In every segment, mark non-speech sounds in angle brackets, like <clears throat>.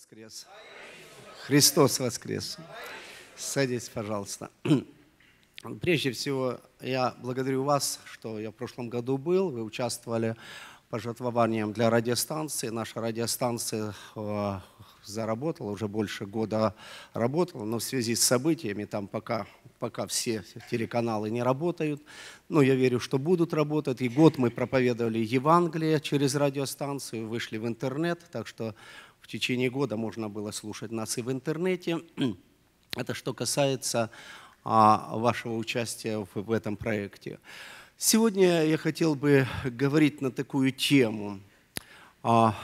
воскрес! Христос воскрес! Садись, пожалуйста. <clears throat> Прежде всего, я благодарю вас, что я в прошлом году был, вы участвовали пожертвованием для радиостанции. Наша радиостанция э, заработала, уже больше года работала, но в связи с событиями там пока, пока все телеканалы не работают. Но я верю, что будут работать. И год мы проповедовали Евангелие через радиостанцию, вышли в интернет, так что течение года можно было слушать нас и в интернете. <clears throat> Это что касается а, вашего участия в, этом проекте. Сегодня я хотел бы говорить на такую тему. А,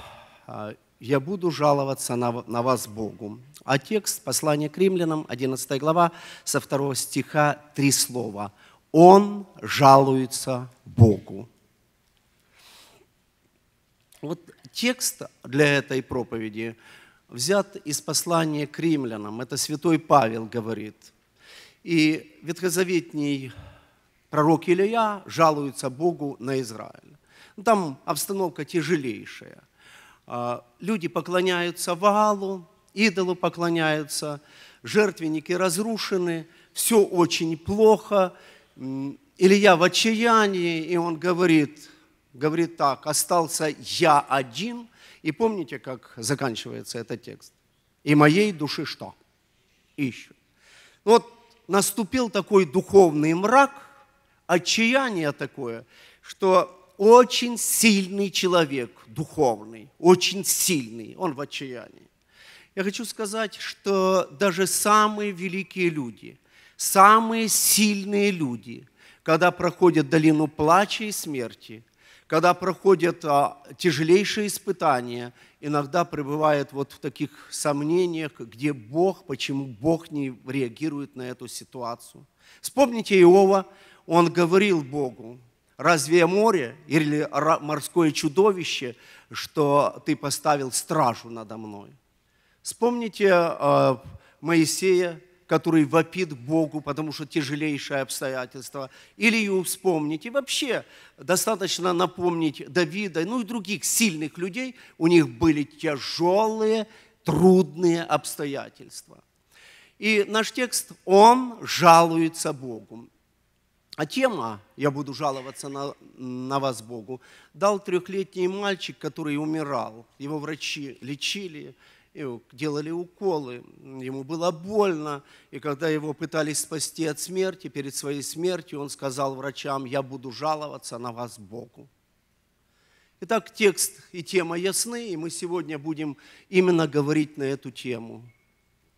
а, «Я буду жаловаться на, вас Богу». А текст послания к римлянам, 11 глава, со 2 стиха, три слова. «Он жалуется Богу». Вот текст для этой проповеди взят из послания к римлянам. Это святой Павел говорит. И ветхозаветний пророк Илья жалуется Богу на Израиль. Ну, там обстановка тяжелейшая. А, люди поклоняются Ваалу, идолу поклоняются, жертвенники разрушены, все очень плохо. Илья в отчаянии, и он говорит, говорит так, остался я один. И помните, как заканчивается этот текст? И моей души что? Ищут. Вот наступил такой духовный мрак, отчаяние такое, что очень сильный человек, духовный, очень сильный, он в отчаянии. Я хочу сказать, что даже самые великие люди, самые сильные люди, когда проходят долину плача и смерти – когда проходят а, тяжелейшие испытания, иногда пребывает вот в таких сомнениях, где Бог, почему Бог не реагирует на эту ситуацию. Вспомните Иова, он говорил Богу, разве море или морское чудовище, что ты поставил стражу надо мной? Вспомните а, Моисея, который вопит Богу, потому что тяжелейшее обстоятельство. Илью вспомнить. И вообще достаточно напомнить Давида, ну и других сильных людей. У них были тяжелые, трудные обстоятельства. И наш текст, он жалуется Богу. А тема «Я буду жаловаться на, на вас Богу» дал трехлетний мальчик, который умирал. Его врачи лечили, делали уколы, ему было больно, и когда его пытались спасти от смерти, перед своей смертью он сказал врачам, я буду жаловаться на вас Богу. Итак, текст и тема ясны, и мы сегодня будем именно говорить на эту тему.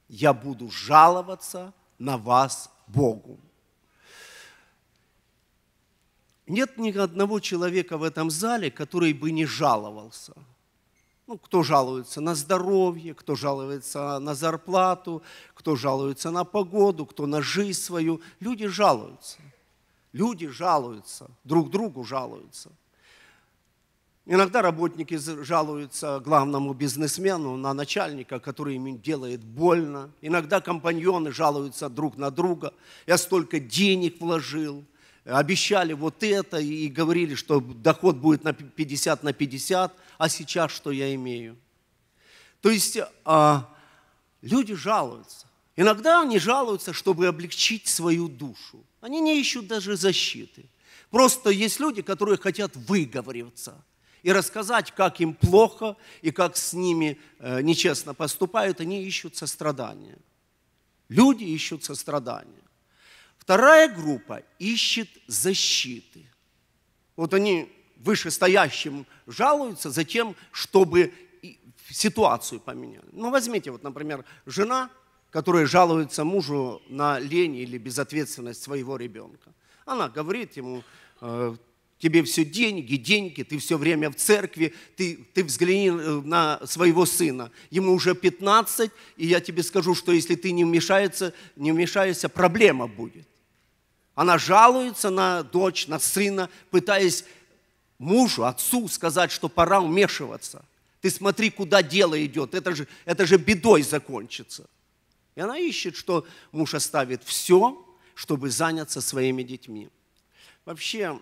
Я буду жаловаться на вас Богу. Нет ни одного человека в этом зале, который бы не жаловался – ну, кто жалуется на здоровье, кто жалуется на зарплату, кто жалуется на погоду, кто на жизнь свою. Люди жалуются. Люди жалуются, друг другу жалуются. Иногда работники жалуются главному бизнесмену на начальника, который им делает больно. Иногда компаньоны жалуются друг на друга. Я столько денег вложил, обещали вот это и говорили, что доход будет на 50 на 50, а сейчас что я имею? То есть а, люди жалуются. Иногда они жалуются, чтобы облегчить свою душу. Они не ищут даже защиты. Просто есть люди, которые хотят выговориться и рассказать, как им плохо и как с ними э, нечестно поступают. Они ищут сострадания. Люди ищут сострадания. Вторая группа ищет защиты. Вот они вышестоящим жалуются за тем, чтобы ситуацию поменяли. Ну, возьмите, вот, например, жена, которая жалуется мужу на лень или безответственность своего ребенка. Она говорит ему, «Э, тебе все деньги, деньги, ты все время в церкви, ты, ты взгляни э, на своего сына. Ему уже 15, и я тебе скажу, что если ты не вмешаешься, не вмешаешься, проблема будет. Она жалуется на дочь, на сына, пытаясь мужу, отцу сказать, что пора вмешиваться. Ты смотри, куда дело идет, это же, это же бедой закончится. И она ищет, что муж оставит все, чтобы заняться своими детьми. Вообще,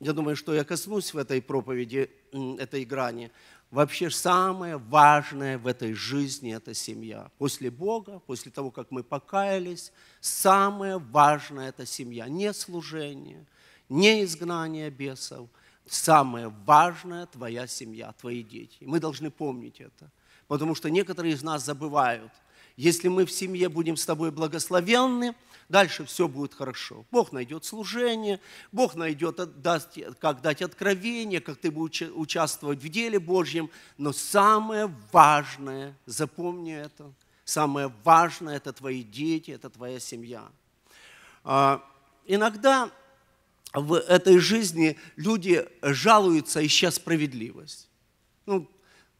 я думаю, что я коснусь в этой проповеди, этой грани. Вообще самое важное в этой жизни – это семья. После Бога, после того, как мы покаялись, самое важное – это семья. Не служение, не изгнание бесов. Самое важное – твоя семья, твои дети. Мы должны помнить это. Потому что некоторые из нас забывают. Если мы в семье будем с тобой благословенны – дальше все будет хорошо. Бог найдет служение, Бог найдет, даст, как дать откровение, как ты будешь участвовать в деле Божьем. Но самое важное, запомни это, самое важное – это твои дети, это твоя семья. А, иногда в этой жизни люди жалуются, ища справедливость. Ну,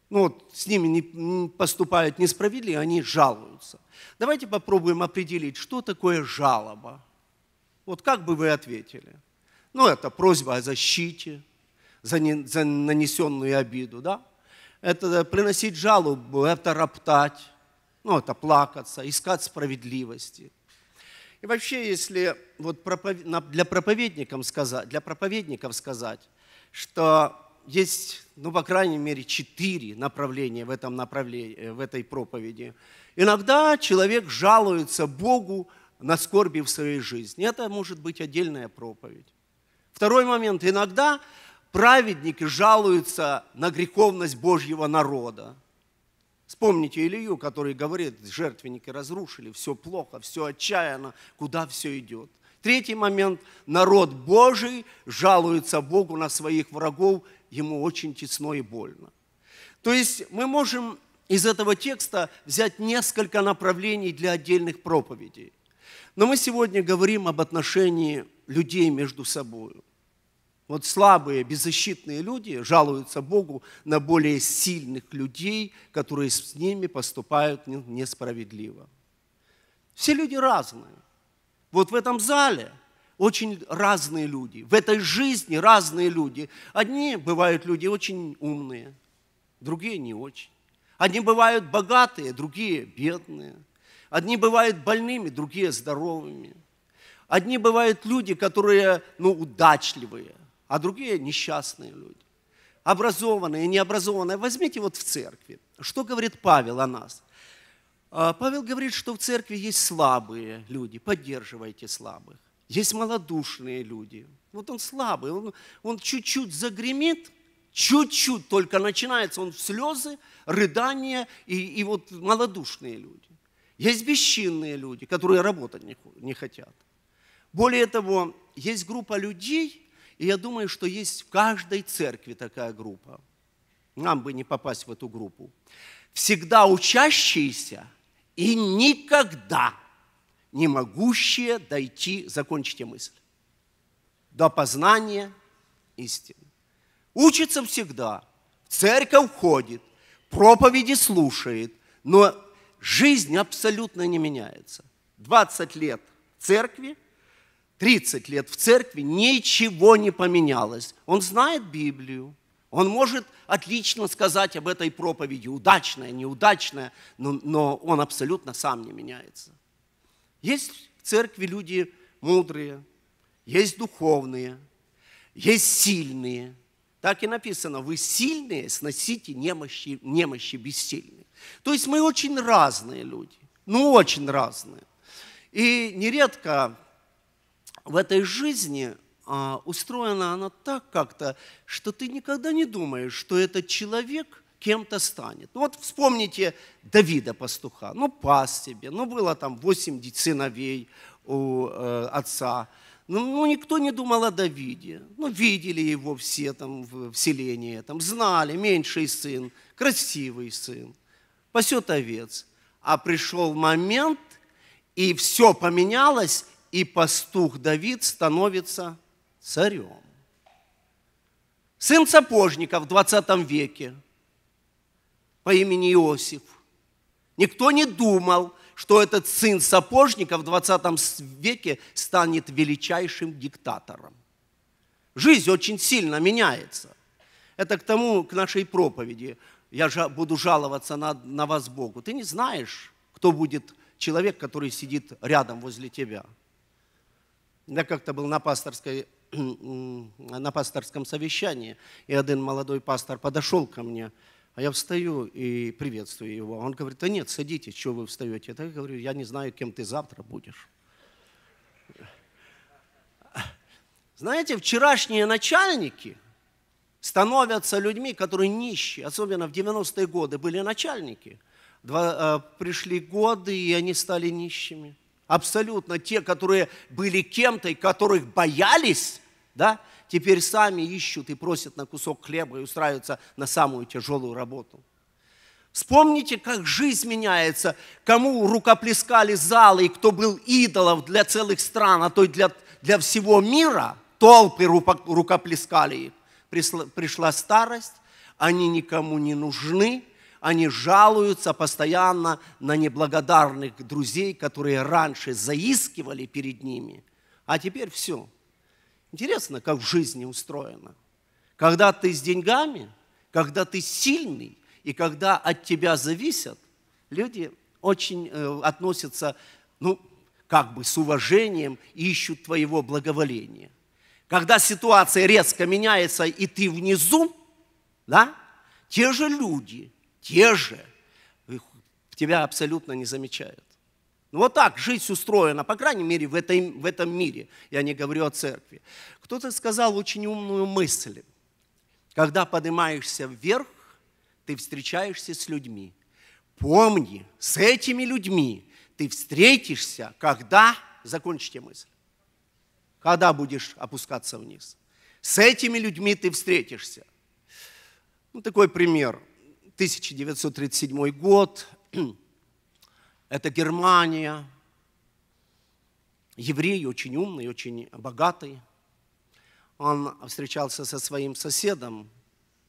ну вот с ними не поступают несправедливо, они жалуются. Давайте попробуем определить, что такое жалоба. Вот как бы вы ответили? Ну, это просьба о защите за, не, за нанесенную обиду, да? Это приносить жалобу, это роптать, ну, это плакаться, искать справедливости. И вообще, если вот для, проповедников сказать, для проповедников сказать, что есть, ну, по крайней мере, четыре направления в, этом направлении, в этой проповеди – Иногда человек жалуется Богу на скорби в своей жизни. Это может быть отдельная проповедь. Второй момент. Иногда праведники жалуются на греховность Божьего народа. Вспомните Илью, который говорит, жертвенники разрушили, все плохо, все отчаянно, куда все идет. Третий момент. Народ Божий жалуется Богу на своих врагов, ему очень тесно и больно. То есть мы можем из этого текста взять несколько направлений для отдельных проповедей. Но мы сегодня говорим об отношении людей между собой. Вот слабые, беззащитные люди жалуются Богу на более сильных людей, которые с ними поступают несправедливо. Все люди разные. Вот в этом зале очень разные люди. В этой жизни разные люди. Одни бывают люди очень умные, другие не очень. Одни бывают богатые, другие бедные. Одни бывают больными, другие здоровыми. Одни бывают люди, которые ну, удачливые, а другие несчастные люди. Образованные, необразованные. Возьмите вот в церкви. Что говорит Павел о нас? А, Павел говорит, что в церкви есть слабые люди, поддерживайте слабых. Есть малодушные люди. Вот он слабый, он, он чуть-чуть загремит, чуть-чуть только начинается он в слезы, рыдания и, и вот малодушные люди. Есть бесчинные люди, которые работать не, не хотят. Более того, есть группа людей, и я думаю, что есть в каждой церкви такая группа. Нам бы не попасть в эту группу. Всегда учащиеся и никогда не могущие дойти, закончите мысль, до познания истины. Учится всегда, в церковь ходит, проповеди слушает, но жизнь абсолютно не меняется. 20 лет в церкви, 30 лет в церкви, ничего не поменялось. Он знает Библию, он может отлично сказать об этой проповеди, удачная, неудачная, но, но он абсолютно сам не меняется. Есть в церкви люди мудрые, есть духовные, есть сильные – так и написано, вы сильные, сносите немощи, немощи бессильных. То есть мы очень разные люди, ну очень разные. И нередко в этой жизни а, устроена она так как-то, что ты никогда не думаешь, что этот человек кем-то станет. Ну, вот вспомните Давида пастуха, ну пас себе, ну было там 8 сыновей у э, отца, ну, ну, никто не думал о Давиде. Ну, видели его все там в, в селении, там, знали, меньший сын, красивый сын, пасет овец. А пришел момент, и все поменялось, и пастух Давид становится царем. Сын сапожника в 20 веке по имени Иосиф. Никто не думал, что этот сын сапожника в 20 веке станет величайшим диктатором. Жизнь очень сильно меняется. Это к тому, к нашей проповеди. Я буду жаловаться на, на вас Богу. Ты не знаешь, кто будет человек, который сидит рядом возле тебя. Я как-то был на пасторской <clears throat> на пасторском совещании, и один молодой пастор подошел ко мне А я встаю и приветствую его. Он говорит, да нет, садитесь, что вы встаете? Я говорю, я не знаю, кем ты завтра будешь. Знаете, вчерашние начальники становятся людьми, которые нищие, особенно в 90-е годы были начальники. Два, э, пришли годы, и они стали нищими. Абсолютно те, которые были кем-то и которых боялись, да, теперь сами ищут и просят на кусок хлеба и устраиваются на самую тяжелую работу. Вспомните, как жизнь меняется, кому рукоплескали залы, и кто был идолов для целых стран, а то и для, для всего мира – толпы рукоплескали их. Пришла старость, они никому не нужны, они жалуются постоянно на неблагодарных друзей, которые раньше заискивали перед ними, а теперь все. Интересно, как в жизни устроено. Когда ты с деньгами, когда ты сильный, и когда от тебя зависят, люди очень э, относятся, ну, как бы с уважением и ищут твоего благоволения когда ситуация резко меняется, и ты внизу, да, те же люди, те же, тебя абсолютно не замечают. Ну вот так жизнь устроена, по крайней мере, в, этой, в этом мире. Я не говорю о церкви. Кто-то сказал очень умную мысль. Когда поднимаешься вверх, ты встречаешься с людьми. Помни, с этими людьми ты встретишься, когда... Закончите мысль когда будешь опускаться вниз. С этими людьми ты встретишься. Ну, такой пример. 1937 год. <clears throat> Это Германия. Еврей очень умный, очень богатый. Он встречался со своим соседом,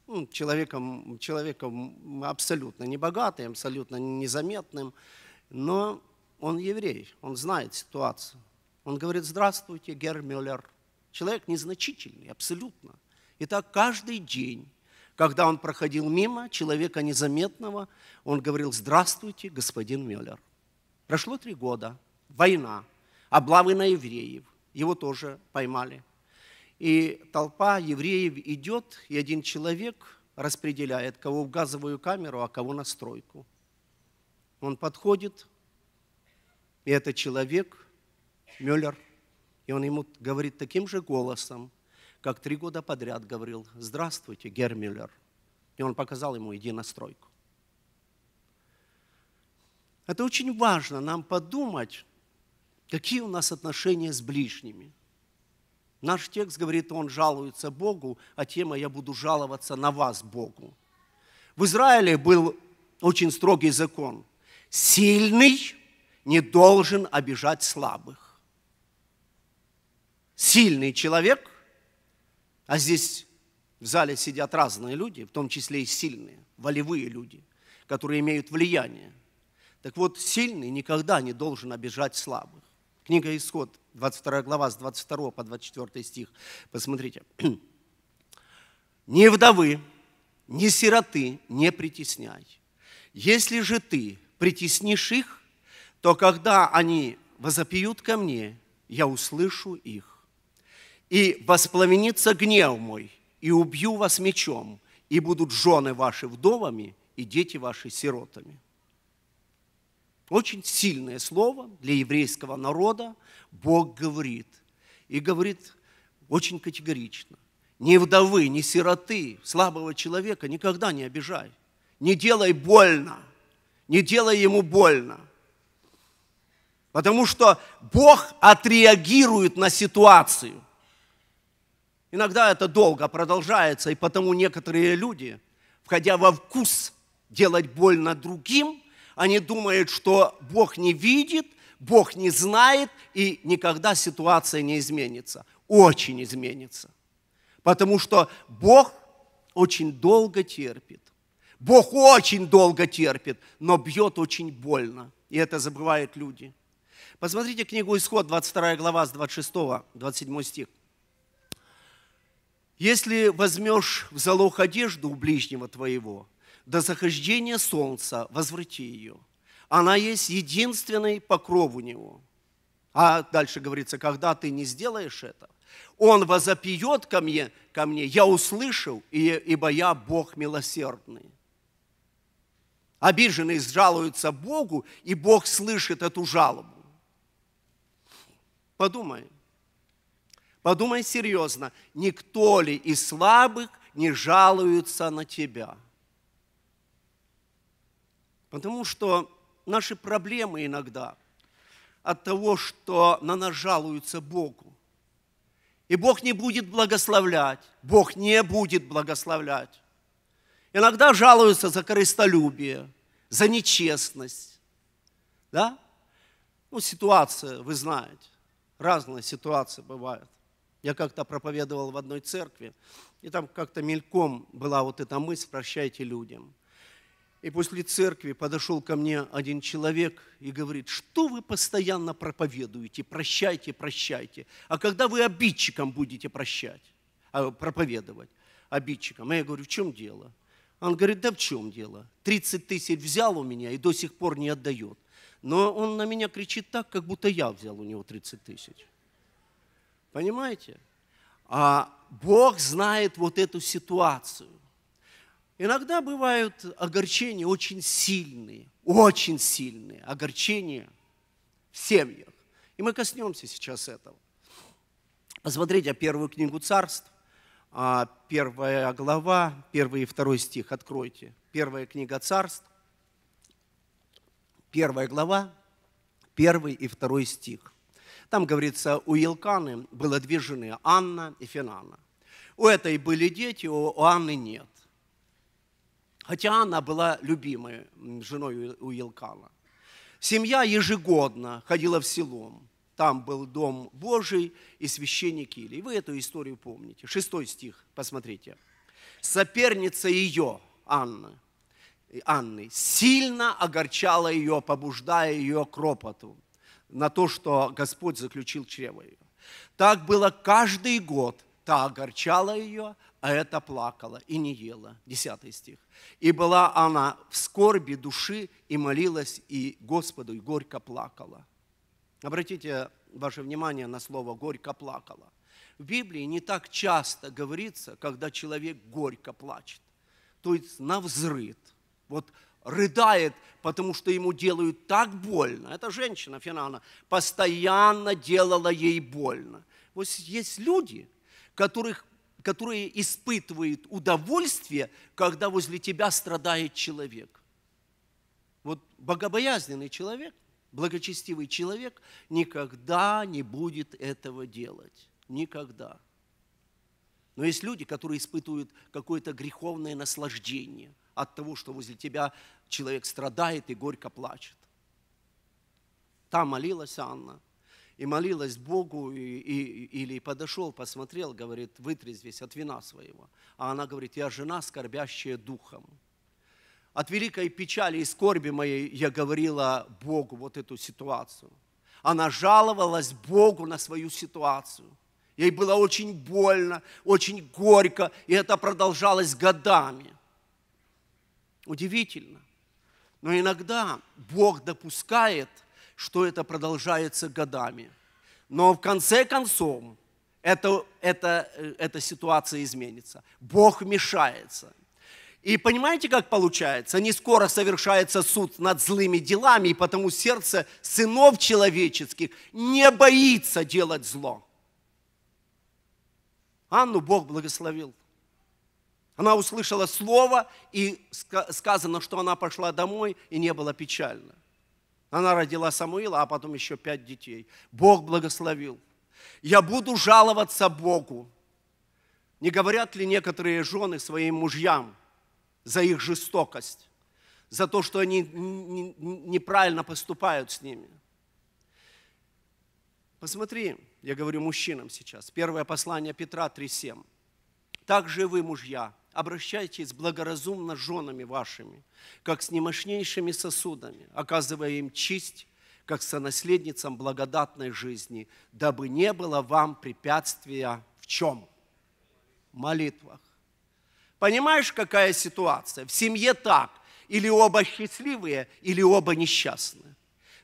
ну, человеком, человеком абсолютно небогатым, абсолютно незаметным, но он еврей, он знает ситуацию. Он говорит, здравствуйте, Герр Мюллер. Человек незначительный, абсолютно. И так каждый день, когда он проходил мимо человека незаметного, он говорил, здравствуйте, господин Мюллер. Прошло три года, война, облавы на евреев, его тоже поймали. И толпа евреев идет, и один человек распределяет, кого в газовую камеру, а кого на стройку. Он подходит, и этот человек – Мюллер, и он ему говорит таким же голосом, как три года подряд говорил, здравствуйте, Гер Мюллер. И он показал ему, иди на стройку. Это очень важно нам подумать, какие у нас отношения с ближними. Наш текст говорит, он жалуется Богу, а тема «я буду жаловаться на вас, Богу». В Израиле был очень строгий закон. Сильный не должен обижать слабых сильный человек, а здесь в зале сидят разные люди, в том числе и сильные, волевые люди, которые имеют влияние. Так вот, сильный никогда не должен обижать слабых. Книга Исход, 22 глава, с 22 по 24 стих. Посмотрите. <clears throat> «Ни вдовы, ни сироты не притесняй. Если же ты притеснишь их, то когда они возопьют ко мне, я услышу их и воспламенится гнев мой, и убью вас мечом, и будут жены ваши вдовами, и дети ваши сиротами. Очень сильное слово для еврейского народа Бог говорит. И говорит очень категорично. Ни вдовы, ни сироты, слабого человека никогда не обижай. Не делай больно. Не делай ему больно. Потому что Бог отреагирует на ситуацию – Иногда это долго продолжается, и потому некоторые люди, входя во вкус делать больно другим, они думают, что Бог не видит, Бог не знает, и никогда ситуация не изменится. Очень изменится. Потому что Бог очень долго терпит. Бог очень долго терпит, но бьет очень больно. И это забывают люди. Посмотрите книгу Исход, 22 глава, с 26, 27 стих. Если возьмешь в залог одежду у ближнего твоего, до захождения солнца возврати ее. Она есть единственный покров у него. А дальше говорится, когда ты не сделаешь это, он возопьет ко мне, ко мне я услышал, ибо я Бог милосердный. Обиженный жалуется Богу, и Бог слышит эту жалобу. Подумай. Подумай серьезно, никто ли из слабых не жалуется на тебя? Потому что наши проблемы иногда от того, что на нас жалуются Богу. И Бог не будет благословлять. Бог не будет благословлять. Иногда жалуются за корыстолюбие, за нечестность. Да? Ну, ситуация, вы знаете. Разные ситуации бывают. Я как-то проповедовал в одной церкви, и там как-то мельком была вот эта мысль «прощайте людям». И после церкви подошел ко мне один человек и говорит, что вы постоянно проповедуете, прощайте, прощайте. А когда вы обидчикам будете прощать, а, проповедовать обидчикам? А я говорю, в чем дело? Он говорит, да в чем дело? 30 тысяч взял у меня и до сих пор не отдает. Но он на меня кричит так, как будто я взял у него 30 тысяч. Понимаете? А Бог знает вот эту ситуацию. Иногда бывают огорчения очень сильные, очень сильные огорчения в семьях. И мы коснемся сейчас этого. Посмотрите первую книгу царств, а, первая глава, первый и второй стих, откройте. Первая книга царств, первая глава, первый и второй стих. Там говорится, у Елканы было две жены, Анна и Финана. У этой были дети, у Анны нет. Хотя Анна была любимой женой у Елкана. Семья ежегодно ходила в село. Там был дом Божий и священник Или. вы эту историю помните. Шестой стих, посмотрите. Соперница ее, Анна, Анны, сильно огорчала ее, побуждая ее к ропоту на то, что Господь заключил чрево ее. Так было каждый год. Та огорчала ее, а это плакала и не ела. Десятый стих. И была она в скорби души и молилась и Господу, и горько плакала. Обратите ваше внимание на слово «горько плакала». В Библии не так часто говорится, когда человек горько плачет. То есть на взрыд. Вот рыдает, потому что ему делают так больно. Эта женщина, Финана, постоянно делала ей больно. Вот есть люди, которых которые испытывают удовольствие, когда возле тебя страдает человек. Вот богобоязненный человек, благочестивый человек никогда не будет этого делать. Никогда. Но есть люди, которые испытывают какое-то греховное наслаждение от того, что возле тебя человек страдает и горько плачет. Там молилась Анна – и молилась Богу, и, и, или подошел, посмотрел, говорит, вытрезвись от вина своего. А она говорит, я жена, скорбящая духом. От великой печали и скорби моей я говорила Богу вот эту ситуацию. Она жаловалась Богу на свою ситуацию. Ей было очень больно, очень горько, и это продолжалось годами. Удивительно. Но иногда Бог допускает – что это продолжается годами. Но в конце концов это, это, эта ситуация изменится. Бог вмешается. И понимаете, как получается? Не скоро совершается суд над злыми делами, и потому сердце сынов человеческих не боится делать зло. Анну Бог благословил. Она услышала слово, и сказано, что она пошла домой, и не было печально. Она родила Самуила, а потом еще пять детей. Бог благословил. Я буду жаловаться Богу. Не говорят ли некоторые жены своим мужьям за их жестокость, за то, что они неправильно поступают с ними? Посмотри, я говорю мужчинам сейчас. Первое послание Петра 3,7. Также вы, мужья, обращайтесь благоразумно с женами вашими, как с немощнейшими сосудами, оказывая им честь, как сонаследницам благодатной жизни, дабы не было вам препятствия в чем? В молитвах. Понимаешь, какая ситуация? В семье так. Или оба счастливые, или оба несчастные.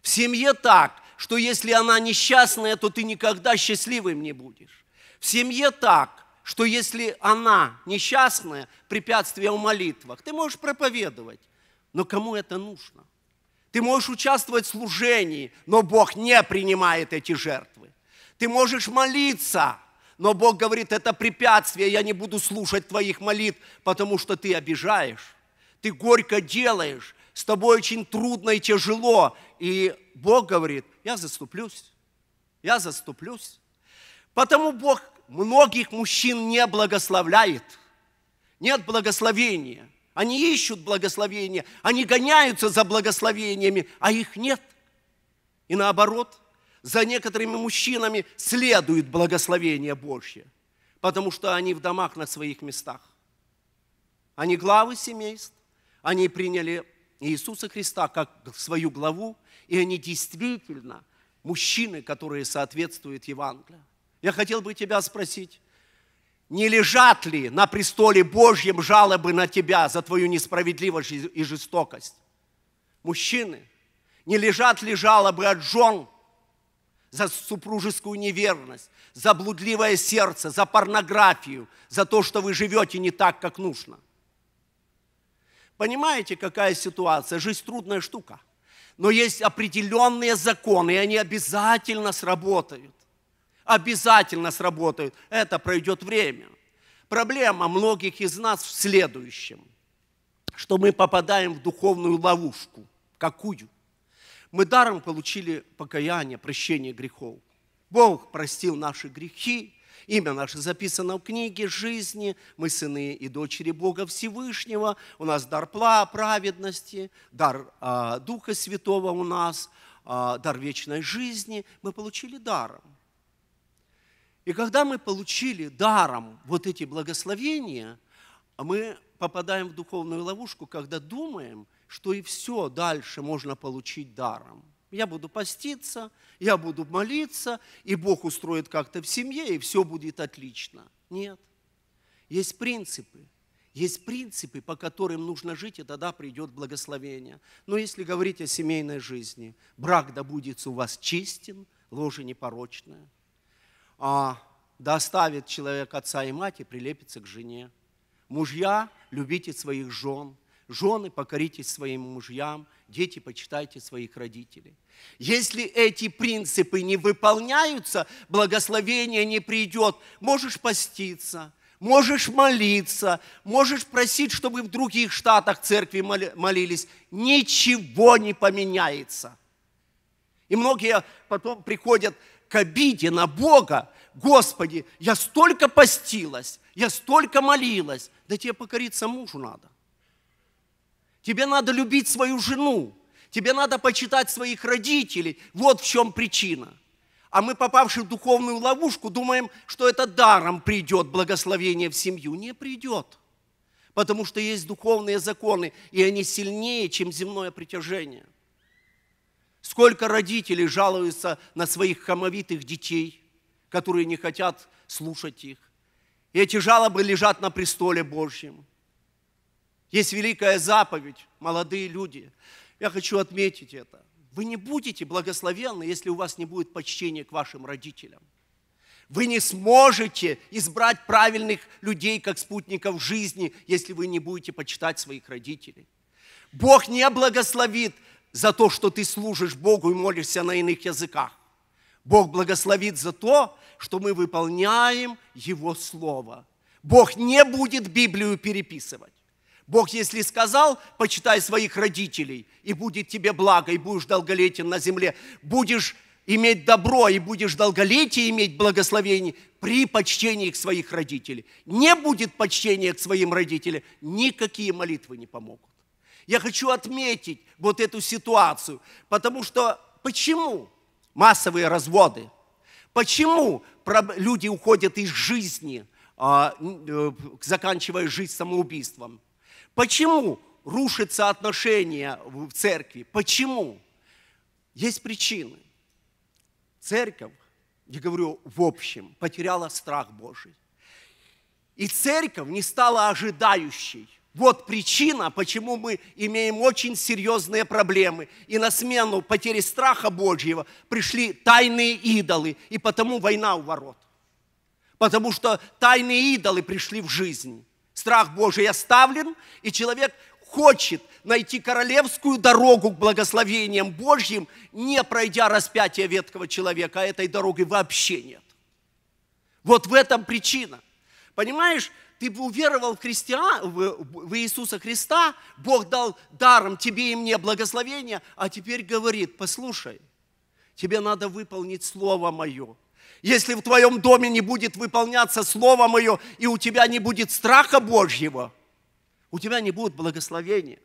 В семье так, что если она несчастная, то ты никогда счастливым не будешь. В семье так, что если она несчастная, препятствие в молитвах, ты можешь проповедовать, Но кому это нужно? Ты можешь участвовать в служении, но Бог не принимает эти жертвы. Ты можешь молиться, но Бог говорит, это препятствие, я не буду слушать твоих молитв, потому что ты обижаешь, ты горько делаешь, с тобой очень трудно и тяжело. И Бог говорит, я заступлюсь, я заступлюсь. Потому Бог многих мужчин не благословляет. Нет благословения. Они ищут благословения, они гоняются за благословениями, а их нет. И наоборот, за некоторыми мужчинами следует благословение Божье, потому что они в домах на своих местах. Они главы семейств, они приняли Иисуса Христа как свою главу, и они действительно мужчины, которые соответствуют Евангелию. Я хотел бы тебя спросить, не лежат ли на престоле Божьем жалобы на тебя за твою несправедливость и жестокость? Мужчины, не лежат ли жалобы от жен за супружескую неверность, за блудливое сердце, за порнографию, за то, что вы живете не так, как нужно? Понимаете, какая ситуация? Жизнь трудная штука. Но есть определенные законы, и они обязательно сработают. Обязательно сработают. Это пройдет время. Проблема многих из нас в следующем, что мы попадаем в духовную ловушку. Какую? Мы даром получили покаяние, прощение грехов. Бог простил наши грехи, Имя наше записано в книге жизни. Мы сыны и дочери Бога Всевышнего. У нас дар праведности, дар а, Духа Святого у нас, а, дар вечной жизни. Мы получили даром. И когда мы получили даром вот эти благословения, мы попадаем в духовную ловушку, когда думаем, что и все дальше можно получить даром – я буду поститься, я буду молиться, и Бог устроит как-то в семье, и все будет отлично. Нет. Есть принципы. Есть принципы, по которым нужно жить, и тогда придет благословение. Но если говорить о семейной жизни, брак да будет у вас чистен, ложе непорочное. А, да оставит человек отца и мать и прилепится к жене. Мужья, любите своих жен – Жены, покоритесь своим мужьям, дети, почитайте своих родителей. Если эти принципы не выполняются, благословение не придет. Можешь поститься, можешь молиться, можешь просить, чтобы в других штатах церкви молились. Ничего не поменяется. И многие потом приходят к обиде на Бога. Господи, я столько постилась, я столько молилась. Да тебе покориться мужу надо. Тебе надо любить свою жену. Тебе надо почитать своих родителей. Вот в чем причина. А мы, попавшие в духовную ловушку, думаем, что это даром придет благословение в семью. Не придет. Потому что есть духовные законы, и они сильнее, чем земное притяжение. Сколько родителей жалуются на своих хамовитых детей, которые не хотят слушать их. И эти жалобы лежат на престоле Божьем. Есть великая заповедь, молодые люди. Я хочу отметить это. Вы не будете благословенны, если у вас не будет почтения к вашим родителям. Вы не сможете избрать правильных людей как спутников жизни, если вы не будете почитать своих родителей. Бог не благословит за то, что ты служишь Богу и молишься на иных языках. Бог благословит за то, что мы выполняем Его Слово. Бог не будет Библию переписывать. Бог, если сказал, почитай своих родителей, и будет тебе благо, и будешь долголетен на земле, будешь иметь добро и будешь долголетие иметь благословение при почтении к своих родителей. Не будет почтения к своим родителям, никакие молитвы не помогут. Я хочу отметить вот эту ситуацию, потому что почему массовые разводы? Почему люди уходят из жизни, а, э, заканчивая жизнь самоубийством? Почему рушатся отношения в церкви? Почему? Есть причины. Церковь, я говорю в общем, потеряла страх Божий. И церковь не стала ожидающей. Вот причина, почему мы имеем очень серьезные проблемы. И на смену потери страха Божьего пришли тайные идолы, и потому война у ворот. Потому что тайные идолы пришли в жизнь страх Божий оставлен, и человек хочет найти королевскую дорогу к благословениям Божьим, не пройдя распятие ветхого человека, а этой дороги вообще нет. Вот в этом причина. Понимаешь, ты бы уверовал в, христиан, в, Иисуса Христа, Бог дал даром тебе и мне благословение, а теперь говорит, послушай, тебе надо выполнить Слово Мое. Если в твоем доме не будет выполняться Слово Мое, и у тебя не будет страха Божьего, у тебя не будет благословения.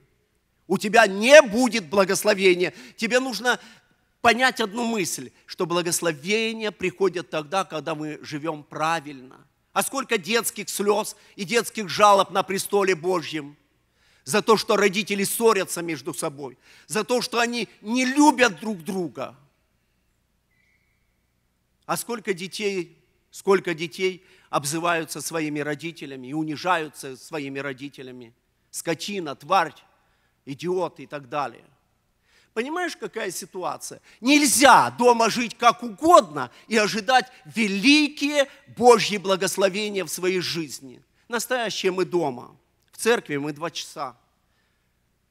У тебя не будет благословения. Тебе нужно понять одну мысль, что благословения приходят тогда, когда мы живем правильно – а сколько детских слез и детских жалоб на престоле Божьем за то, что родители ссорятся между собой, за то, что они не любят друг друга. А сколько детей, сколько детей обзываются своими родителями и унижаются своими родителями. Скотина, тварь, идиот и так далее. Понимаешь, какая ситуация? Нельзя дома жить как угодно и ожидать великие Божьи благословения в своей жизни. Настоящие мы дома. В церкви мы два часа.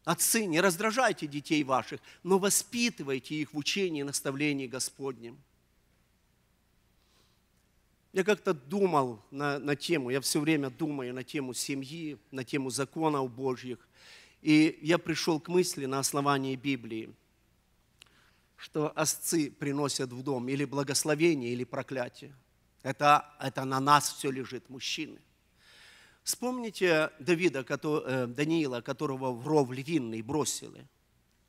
Отцы, не раздражайте детей ваших, но воспитывайте их в учении и наставлении Господнем. Я как-то думал на, на тему, я все время думаю на тему семьи, на тему законов Божьих. И я пришел к мысли на основании Библии, что осцы приносят в дом или благословение, или проклятие. Это, это на нас все лежит, мужчины. Вспомните Давида, э, Даниила, которого в ров львиный бросили.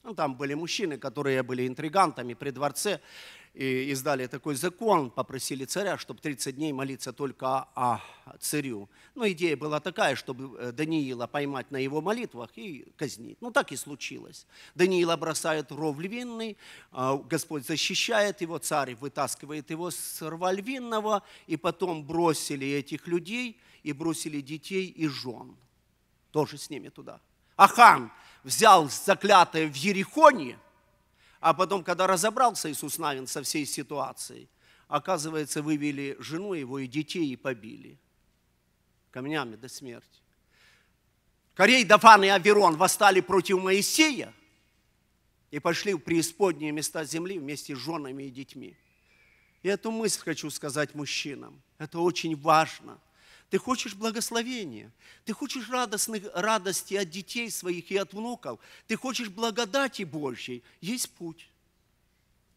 Ну, там были мужчины, которые были интригантами при дворце и издали такой закон, попросили царя, чтобы 30 дней молиться только о царю. Но идея была такая, чтобы э, Даниила поймать на его молитвах и казнить. Ну так и случилось. Даниила бросает ров львиный, а, Господь защищает его, царь вытаскивает его с рва львиного, и потом бросили этих людей, и бросили детей и жен. Тоже с ними туда. Ахан взял заклятое в Ерихоне – а потом, когда разобрался Иисус Навин со всей ситуацией, оказывается, вывели жену его и детей и побили камнями до смерти. Корей, Дафан и Аверон восстали против Моисея и пошли в преисподние места земли вместе с женами и детьми. И эту мысль хочу сказать мужчинам. Это очень важно – ты хочешь благословения, ты хочешь радостных, радости от детей своих и от внуков, ты хочешь благодати Божьей, есть путь.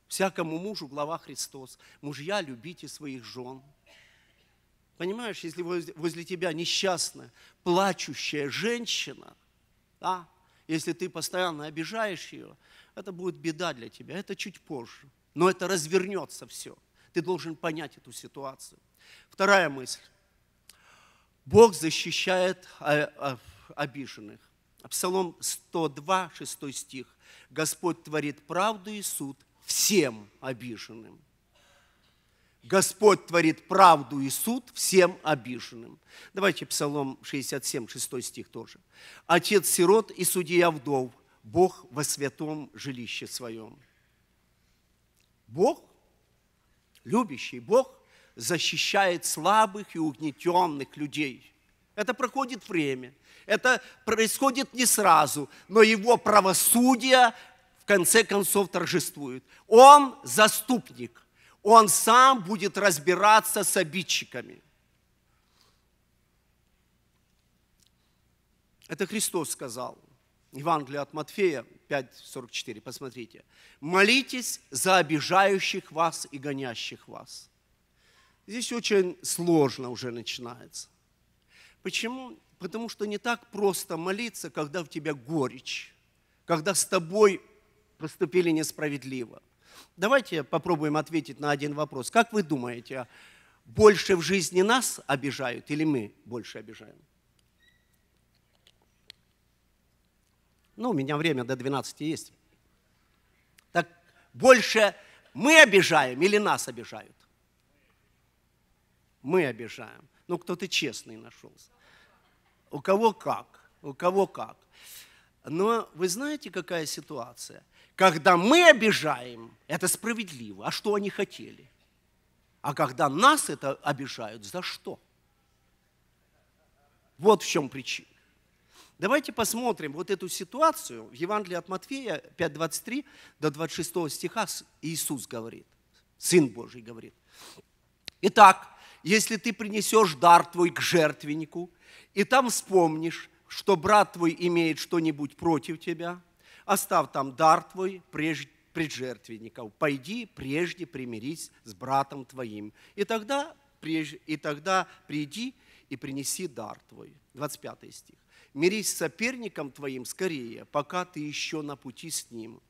Всякому мужу глава Христос. Мужья, любите своих жен. Понимаешь, если возле тебя несчастная, плачущая женщина, да, если ты постоянно обижаешь ее, это будет беда для тебя. Это чуть позже. Но это развернется все. Ты должен понять эту ситуацию. Вторая мысль. Бог защищает а, а, обиженных. Псалом 102, 6 стих. Господь творит правду и суд всем обиженным. Господь творит правду и суд всем обиженным. Давайте Псалом 67, 6 стих тоже. Отец сирот и судья вдов, Бог во святом жилище своем. Бог, любящий Бог, защищает слабых и угнетенных людей. Это проходит время. Это происходит не сразу, но его правосудие в конце концов торжествует. Он заступник. Он сам будет разбираться с обидчиками. Это Христос сказал. Евангелие от Матфея 5.44, посмотрите. «Молитесь за обижающих вас и гонящих вас». Здесь очень сложно уже начинается. Почему? Потому что не так просто молиться, когда в тебя горечь, когда с тобой поступили несправедливо. Давайте попробуем ответить на один вопрос. Как вы думаете, больше в жизни нас обижают или мы больше обижаем? Ну, у меня время до 12 есть. Так больше мы обижаем или нас обижают? Мы обижаем. Ну, кто-то честный нашелся. У кого как, у кого как. Но вы знаете, какая ситуация? Когда мы обижаем, это справедливо. А что они хотели? А когда нас это обижают, за что? Вот в чем причина. Давайте посмотрим вот эту ситуацию в Евангелии от Матфея 5.23 до 26 стиха Иисус говорит, Сын Божий говорит. Итак, если ты принесешь дар твой к жертвеннику, и там вспомнишь, что брат твой имеет что-нибудь против тебя, оставь там дар твой прежде пред жертвенником. Пойди прежде примирись с братом твоим. И тогда, и тогда приди и принеси дар твой. 25 стих. Мирись с соперником твоим скорее, пока ты еще на пути с ним,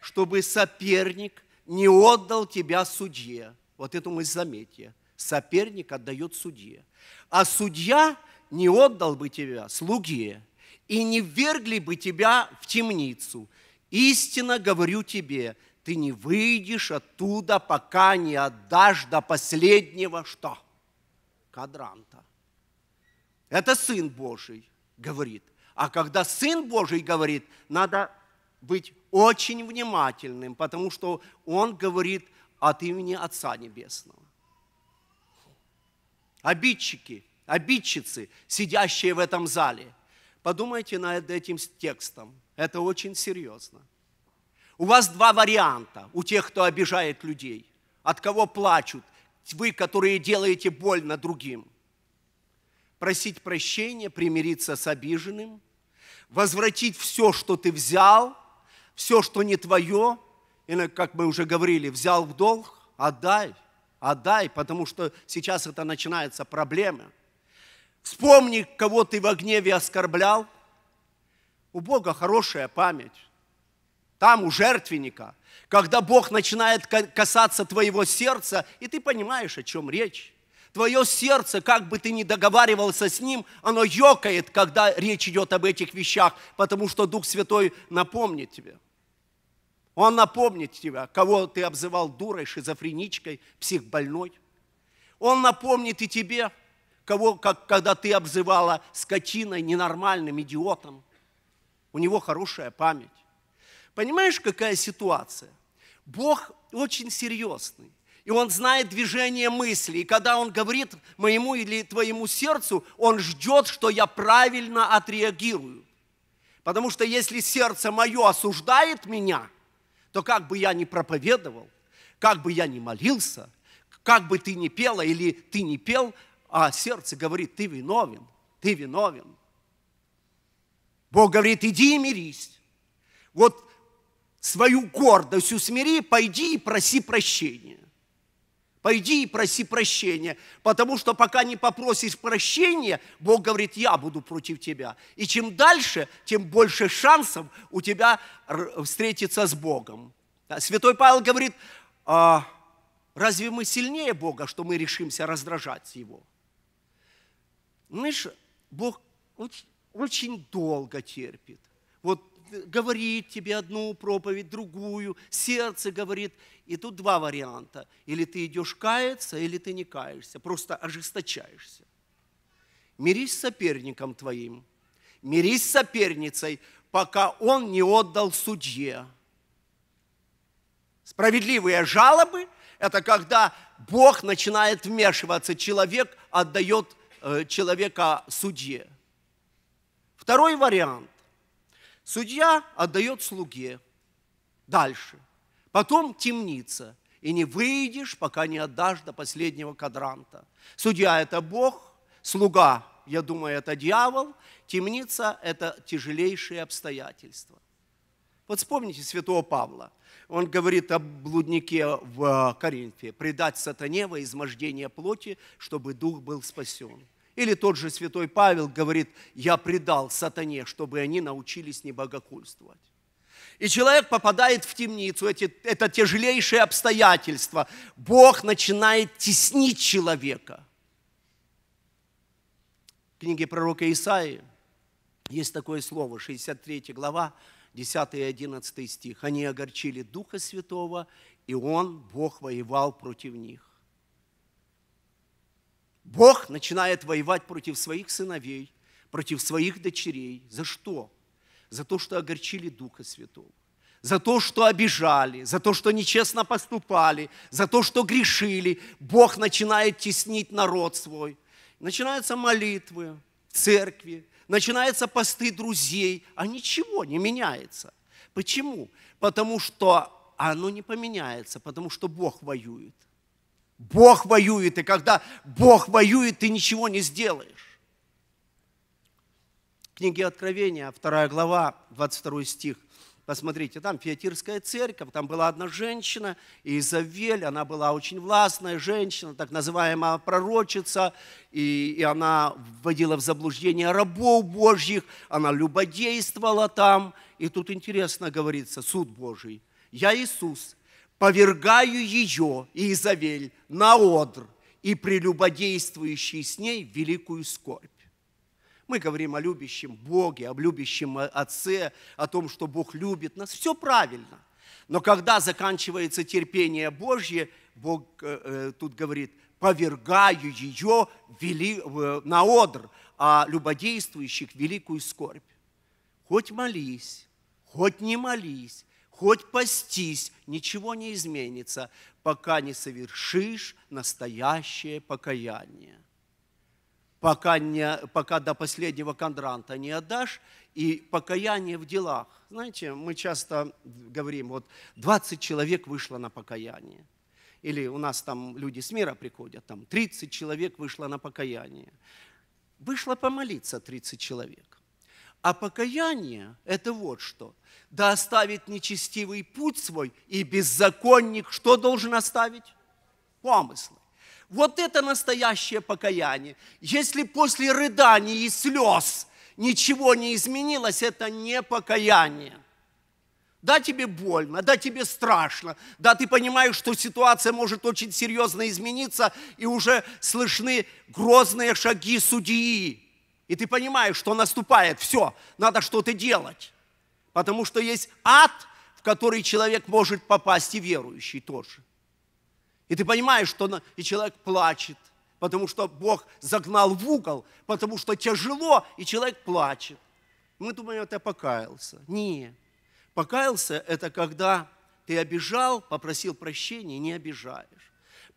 чтобы соперник не отдал тебя судье. Вот это мы заметьте. Соперник отдает судье. А судья не отдал бы тебя слуге и не ввергли бы тебя в темницу. Истинно говорю тебе, ты не выйдешь оттуда, пока не отдашь до последнего что? Кадранта. Это Сын Божий говорит. А когда Сын Божий говорит, надо быть очень внимательным, потому что Он говорит от имени Отца Небесного. Обидчики, обидчицы, сидящие в этом зале, подумайте над этим текстом. Это очень серьезно. У вас два варианта у тех, кто обижает людей. От кого плачут? Вы, которые делаете больно другим – просить прощения, примириться с обиженным, возвратить все, что ты взял, все, что не твое, или, как мы уже говорили, взял в долг, отдай, отдай, потому что сейчас это начинается проблема. Вспомни, кого ты во гневе оскорблял. У Бога хорошая память. Там, у жертвенника, когда Бог начинает касаться твоего сердца, и ты понимаешь, о чем речь. Твое сердце, как бы ты ни договаривался с ним, оно ёкает, когда речь идет об этих вещах, потому что Дух Святой напомнит тебе. Он напомнит тебе, кого ты обзывал дурой, шизофреничкой, психбольной. Он напомнит и тебе, кого, как, когда ты обзывала скотиной, ненормальным, идиотом. У него хорошая память. Понимаешь, какая ситуация? Бог очень серьезный. И он знает движение мысли. И когда он говорит моему или твоему сердцу, он ждет, что я правильно отреагирую. Потому что если сердце мое осуждает меня, то как бы я ни проповедовал, как бы я ни молился, как бы ты ни пела или ты не пел, а сердце говорит, ты виновен, ты виновен. Бог говорит, иди и мирись. Вот свою гордость усмири, пойди и проси прощения. Пойди и проси прощения, потому что пока не попросишь прощения, Бог говорит, я буду против тебя. И чем дальше, тем больше шансов у тебя встретиться с Богом. Святой Павел говорит, а разве мы сильнее Бога, что мы решимся раздражать Его? Знаешь, Бог очень, очень долго терпит. Вот говорит тебе одну проповедь, другую, сердце говорит. И тут два варианта. Или ты идешь каяться, или ты не каешься, просто ожесточаешься. Мирись с соперником твоим, мирись с соперницей, пока он не отдал судье. Справедливые жалобы – это когда Бог начинает вмешиваться, человек отдает э, человека судье. Второй вариант Судья отдает слуге. Дальше. Потом темница. И не выйдешь, пока не отдашь до последнего кадранта. Судья – это Бог, слуга, я думаю, это дьявол, темница – это тяжелейшие обстоятельства. Вот вспомните святого Павла. Он говорит о блуднике в Коринфе. «Предать сатане во измождение плоти, чтобы дух был спасен». Или тот же святой Павел говорит, я предал сатане, чтобы они научились не богохульствовать. И человек попадает в темницу, эти, это тяжелейшие обстоятельства. Бог начинает теснить человека. В книге пророка Исаии есть такое слово, 63 глава, 10 и 11 стих. Они огорчили Духа Святого, и Он, Бог, воевал против них. Бог начинает воевать против своих сыновей, против своих дочерей. За что? За то, что огорчили Духа Святого. За то, что обижали, за то, что нечестно поступали, за то, что грешили. Бог начинает теснить народ свой. Начинаются молитвы церкви, начинаются посты друзей, а ничего не меняется. Почему? Потому что оно не поменяется, потому что Бог воюет. Бог воюет, и когда Бог воюет, ты ничего не сделаешь. В книге Откровения, 2 глава, 22 стих. Посмотрите, там Фиатирская церковь, там была одна женщина, Изавель, она была очень властная женщина, так называемая пророчица, и, и она вводила в заблуждение рабов Божьих, она любодействовала там. И тут интересно говорится, суд Божий. Я Иисус, повергаю ее, Изавель, на одр и прелюбодействующий с ней великую скорбь. Мы говорим о любящем Боге, об любящем Отце, о том, что Бог любит нас. Все правильно. Но когда заканчивается терпение Божье, Бог э, э тут говорит, повергаю ее вели, на одр, а любодействующих великую скорбь. Хоть молись, хоть не молись, хоть постись, ничего не изменится, пока не совершишь настоящее покаяние пока, не, пока до последнего кондранта не отдашь, и покаяние в делах. Знаете, мы часто говорим, вот 20 человек вышло на покаяние. Или у нас там люди с мира приходят, там 30 человек вышло на покаяние. Вышло помолиться 30 человек. А покаяние – это вот что. Да оставит нечестивый путь свой, и беззаконник что должен оставить? Помыслы. Вот это настоящее покаяние. Если после рыданий и слез ничего не изменилось, это не покаяние. Да, тебе больно, да, тебе страшно, да, ты понимаешь, что ситуация может очень серьезно измениться, и уже слышны грозные шаги судьи. И ты понимаешь, что наступает, все, надо что-то делать. Потому что есть ад, в который человек может попасть и верующий тоже. И ты понимаешь, что и человек плачет, потому что Бог загнал в угол, потому что тяжело, и человек плачет. Мы думаем, это покаялся. Не. Покаялся – это когда ты обижал, попросил прощения, не обижаешь.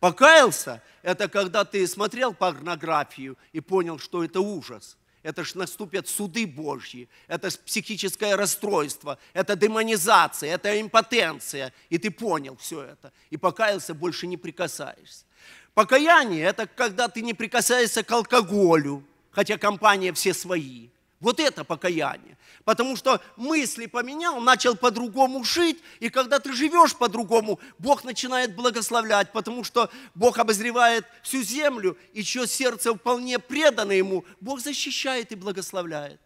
Покаялся – это когда ты смотрел порнографию и понял, что это ужас – это ж наступят суды Божьи, это психическое расстройство, это демонизация, это импотенция. И ты понял все это. И покаялся, больше не прикасаешься. Покаяние – это когда ты не прикасаешься к алкоголю, хотя компания все свои. Вот это покаяние. Потому что мысли поменял, начал по-другому жить, и когда ты живешь по-другому, Бог начинает благословлять, потому что Бог обозревает всю землю, и чье сердце вполне предано Ему, Бог защищает и благословляет.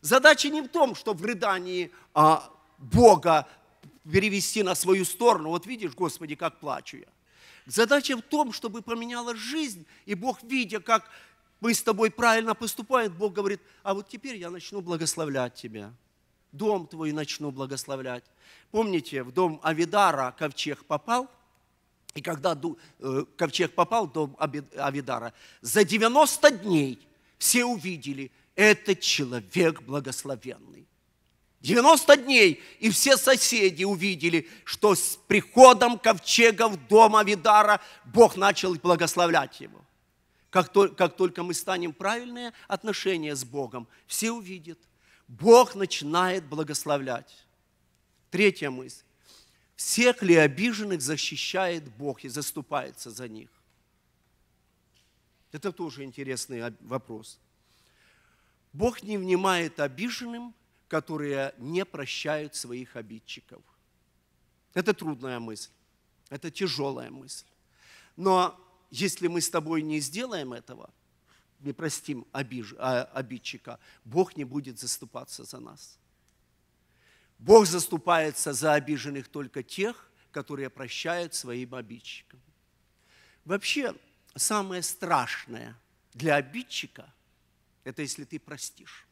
Задача не в том, что в рыдании а, Бога перевести на свою сторону. Вот видишь, Господи, как плачу я. Задача в том, чтобы поменялась жизнь, и Бог, видя, как мы с тобой правильно поступаем, Бог говорит, а вот теперь я начну благословлять тебя. Дом твой начну благословлять. Помните, в дом Авидара ковчег попал, и когда э, ковчег попал в дом Авидара, за 90 дней все увидели, этот человек благословенный. 90 дней, и все соседи увидели, что с приходом ковчега в дом Авидара Бог начал благословлять его. Как, то, как только мы станем правильные отношения с Богом, все увидят. Бог начинает благословлять. Третья мысль. Всех ли обиженных защищает Бог и заступается за них? Это тоже интересный вопрос. Бог не внимает обиженным, которые не прощают своих обидчиков. Это трудная мысль, это тяжелая мысль. Но если мы с тобой не сделаем этого, не простим обиж, а, обидчика, Бог не будет заступаться за нас. Бог заступается за обиженных только тех, которые прощают своим обидчикам. Вообще, самое страшное для обидчика – это если ты простишь.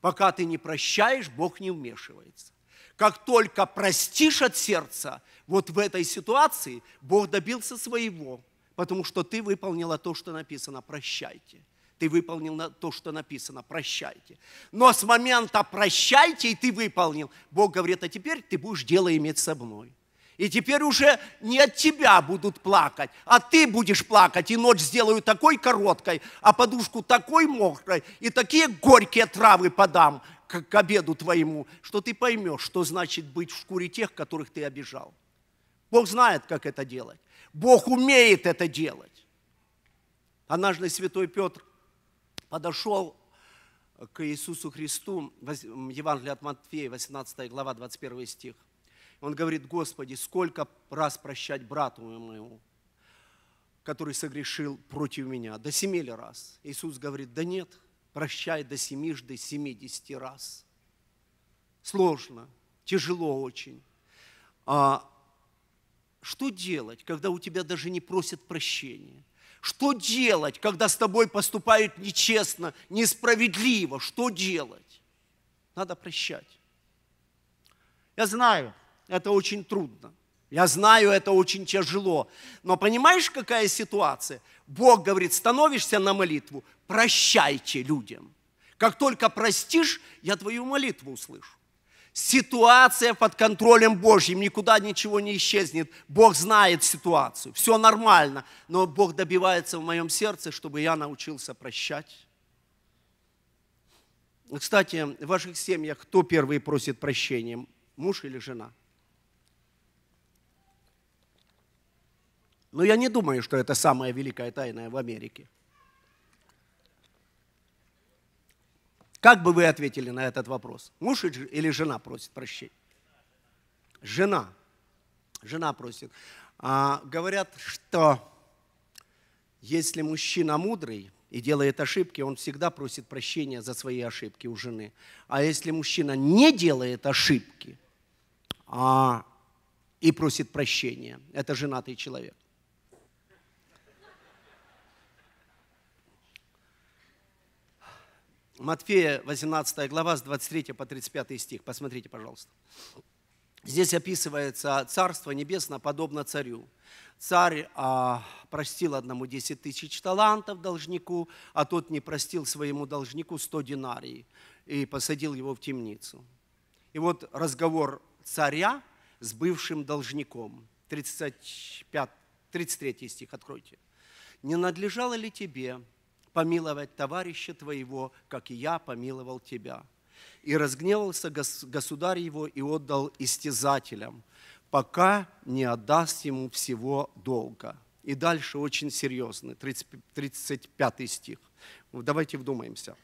Пока ты не прощаешь, Бог не вмешивается. Как только простишь от сердца, вот в этой ситуации Бог добился своего, потому что ты выполнила то, что написано, прощайте. Ты выполнил то, что написано, прощайте. Но с момента прощайте, и ты выполнил, Бог говорит, а теперь ты будешь дело иметь со мной. И теперь уже не от тебя будут плакать, а ты будешь плакать, и ночь сделаю такой короткой, а подушку такой мокрой, и такие горькие травы подам к, к обеду твоему, что ты поймешь, что значит быть в шкуре тех, которых ты обижал. Бог знает, как это делать. Бог умеет это делать. Однажды святой Петр подошел к Иисусу Христу, Евангелие от Матфея, 18 глава, 21 стих. Он говорит, Господи, сколько раз прощать брату моему, который согрешил против меня? До семи ли раз? Иисус говорит, да нет, прощай до семижды, семидесяти раз. Сложно, тяжело очень. А что делать, когда у тебя даже не просят прощения? Что делать, когда с тобой поступают нечестно, несправедливо? Что делать? Надо прощать. Я знаю, это очень трудно. Я знаю, это очень тяжело. Но понимаешь, какая ситуация? Бог говорит, становишься на молитву, прощайте людям. Как только простишь, я твою молитву услышу. Ситуация под контролем Божьим, никуда ничего не исчезнет. Бог знает ситуацию, все нормально, но Бог добивается в моем сердце, чтобы я научился прощать. Кстати, в ваших семьях кто первый просит прощения, муж или жена? Но я не думаю, что это самая великая тайна в Америке. Как бы вы ответили на этот вопрос? Муж или жена просит прощения? Жена. Жена просит. А, говорят, что если мужчина мудрый и делает ошибки, он всегда просит прощения за свои ошибки у жены. А если мужчина не делает ошибки а, и просит прощения, это женатый человек. Матфея, 18 глава, с 23 по 35 стих. Посмотрите, пожалуйста. Здесь описывается Царство Небесное подобно царю. Царь а, простил одному 10 тысяч талантов должнику, а тот не простил своему должнику 100 динарий и посадил его в темницу. И вот разговор царя с бывшим должником. 35, 33 стих, откройте. «Не надлежало ли тебе, помиловать товарища твоего, как и я помиловал тебя. И разгневался государь его и отдал истязателям, пока не отдаст ему всего долга. И дальше очень серьезный, 35 стих. Давайте вдумаемся.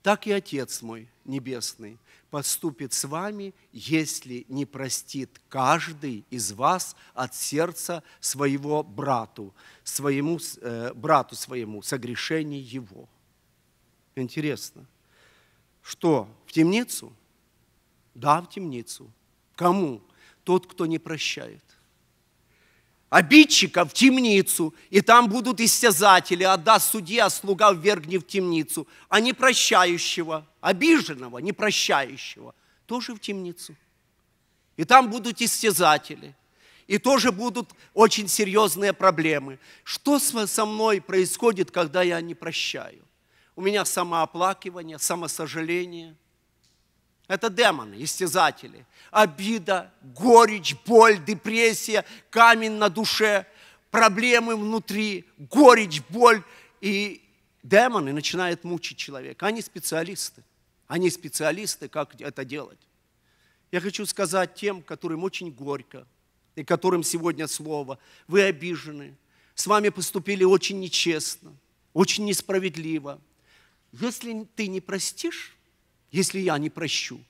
Так и Отец мой Небесный поступит с вами, если не простит каждый из вас от сердца своего брату, своему, э, брату своему согрешение его. Интересно. Что, в темницу? Да, в темницу. Кому? Тот, кто не прощает обидчика в темницу, и там будут истязатели, отдаст судья, а слуга ввергни в темницу, а непрощающего, обиженного, непрощающего, тоже в темницу. И там будут истязатели, и тоже будут очень серьезные проблемы. Что со мной происходит, когда я не прощаю? У меня самооплакивание, самосожаление – это демоны, истязатели. Обида, горечь, боль, депрессия, камень на душе, проблемы внутри, горечь, боль. И демоны начинают мучить человека. Они специалисты. Они специалисты, как это делать. Я хочу сказать тем, которым очень горько, и которым сегодня слово, вы обижены, с вами поступили очень нечестно, очень несправедливо. Если ты не простишь, если я не прощу,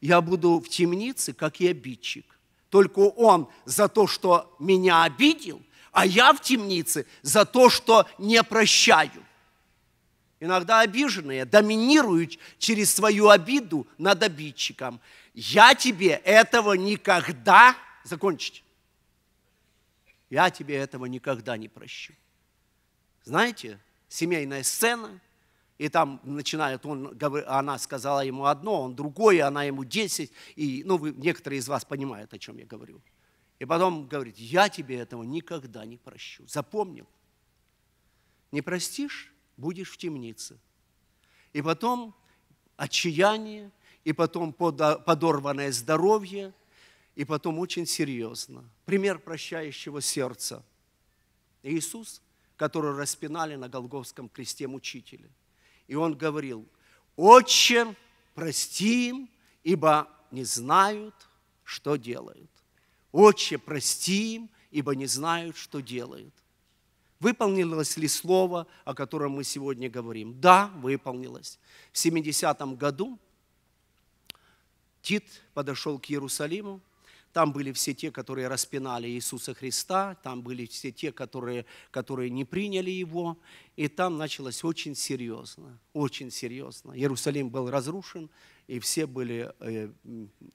я буду в темнице, как и обидчик. Только он за то, что меня обидел, а я в темнице за то, что не прощаю. Иногда обиженные доминируют через свою обиду над обидчиком. Я тебе этого никогда, закончить, я тебе этого никогда не прощу. Знаете, семейная сцена – и там начинает, он, она сказала ему одно, он другое, она ему десять, и, ну, вы, некоторые из вас понимают, о чем я говорю. И потом говорит, я тебе этого никогда не прощу. Запомнил? Не простишь, будешь в темнице. И потом отчаяние, и потом подорванное здоровье, и потом очень серьезно. Пример прощающего сердца. Иисус, который распинали на Голговском кресте мучители. И он говорил, «Отче, прости им, ибо не знают, что делают. Отче, прости им, ибо не знают, что делают». Выполнилось ли слово, о котором мы сегодня говорим? Да, выполнилось. В 70-м году Тит подошел к Иерусалиму, там были все те, которые распинали Иисуса Христа, там были все те, которые, которые не приняли Его, и там началось очень серьезно, очень серьезно. Иерусалим был разрушен, и все были э,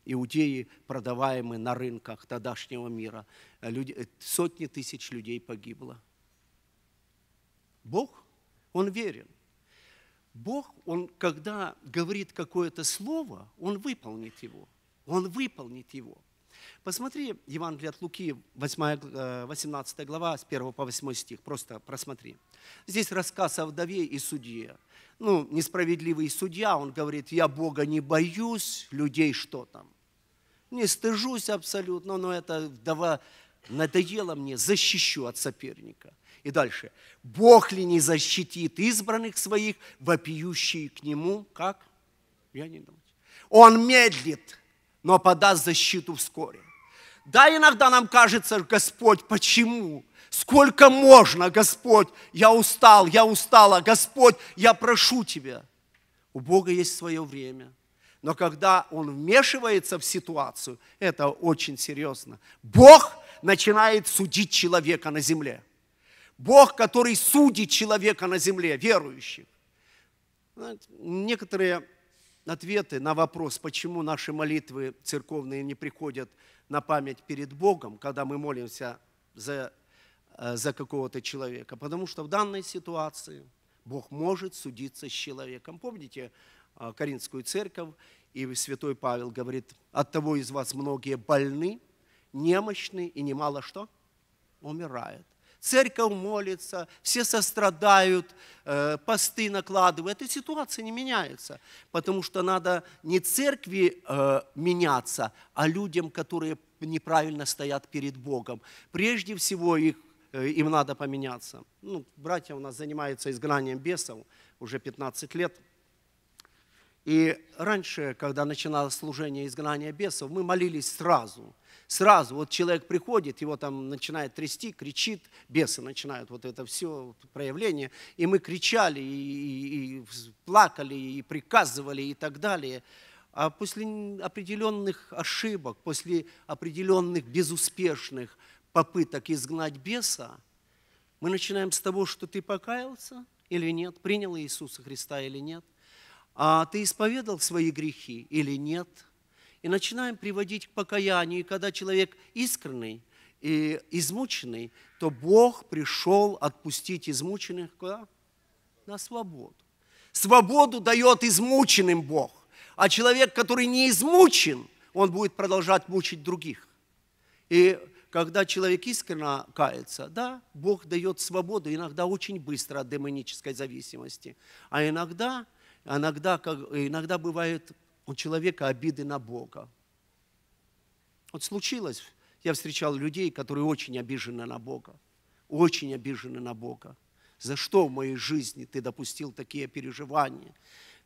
иудеи, продаваемые на рынках тогдашнего мира. Люди, сотни тысяч людей погибло. Бог, Он верен. Бог, Он, когда говорит какое-то слово, Он выполнит его. Он выполнит его. Посмотри Евангелие от Луки, 8, 18 э, глава, с 1 по 8 стих, просто просмотри. Здесь рассказ о вдове и судье. Ну, несправедливый судья, он говорит, я Бога не боюсь, людей что там? Не стыжусь абсолютно, но эта вдова надоела мне, защищу от соперника. И дальше. Бог ли не защитит избранных своих, вопиющие к Нему? Как? Я не думаю. Он медлит, но подаст защиту вскоре. Да, иногда нам кажется, Господь, почему? Сколько можно, Господь? Я устал, я устала. Господь, я прошу Тебя. У Бога есть свое время. Но когда Он вмешивается в ситуацию, это очень серьезно. Бог начинает судить человека на земле. Бог, который судит человека на земле, верующих. Некоторые ответы на вопрос, почему наши молитвы церковные не приходят на память перед Богом, когда мы молимся за, э, за какого-то человека. Потому что в данной ситуации Бог может судиться с человеком. Помните э, Каринскую церковь, и святой Павел говорит, от того из вас многие больны, немощны и немало что? Умирают церковь молится, все сострадают, э, посты накладывают. Эта ситуация не меняется, потому что надо не церкви э, меняться, а людям, которые неправильно стоят перед Богом. Прежде всего их, э, им надо поменяться. Ну, братья у нас занимаются изгнанием бесов уже 15 лет. И раньше, когда начиналось служение изгнания бесов, мы молились сразу – Сразу вот человек приходит, его там начинает трясти, кричит, бесы начинают вот это все проявление, и мы кричали, и, и, и плакали, и приказывали, и так далее. А после определенных ошибок, после определенных безуспешных попыток изгнать беса, мы начинаем с того, что ты покаялся или нет, принял Иисуса Христа или нет, а ты исповедал свои грехи или нет – и начинаем приводить к покаянию. И когда человек искренний и измученный, то Бог пришел отпустить измученных куда? На свободу. Свободу дает измученным Бог. А человек, который не измучен, он будет продолжать мучить других. И когда человек искренне кается, да, Бог дает свободу, иногда очень быстро от демонической зависимости, а иногда, иногда, иногда бывает у человека обиды на Бога. Вот случилось, я встречал людей, которые очень обижены на Бога, очень обижены на Бога. За что в моей жизни ты допустил такие переживания?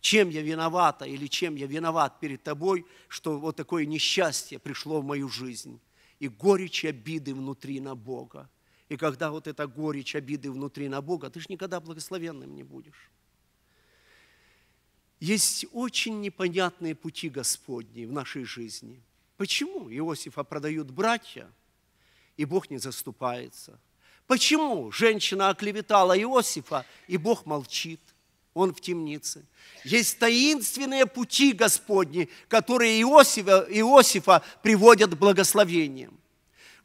Чем я виновата или чем я виноват перед тобой, что вот такое несчастье пришло в мою жизнь? И горечь обиды внутри на Бога. И когда вот эта горечь обиды внутри на Бога, ты же никогда благословенным не будешь. Есть очень непонятные пути Господни в нашей жизни. Почему Иосифа продают братья, и Бог не заступается? Почему женщина оклеветала Иосифа, и Бог молчит? Он в темнице. Есть таинственные пути Господни, которые Иосифа, Иосифа приводят к благословениям.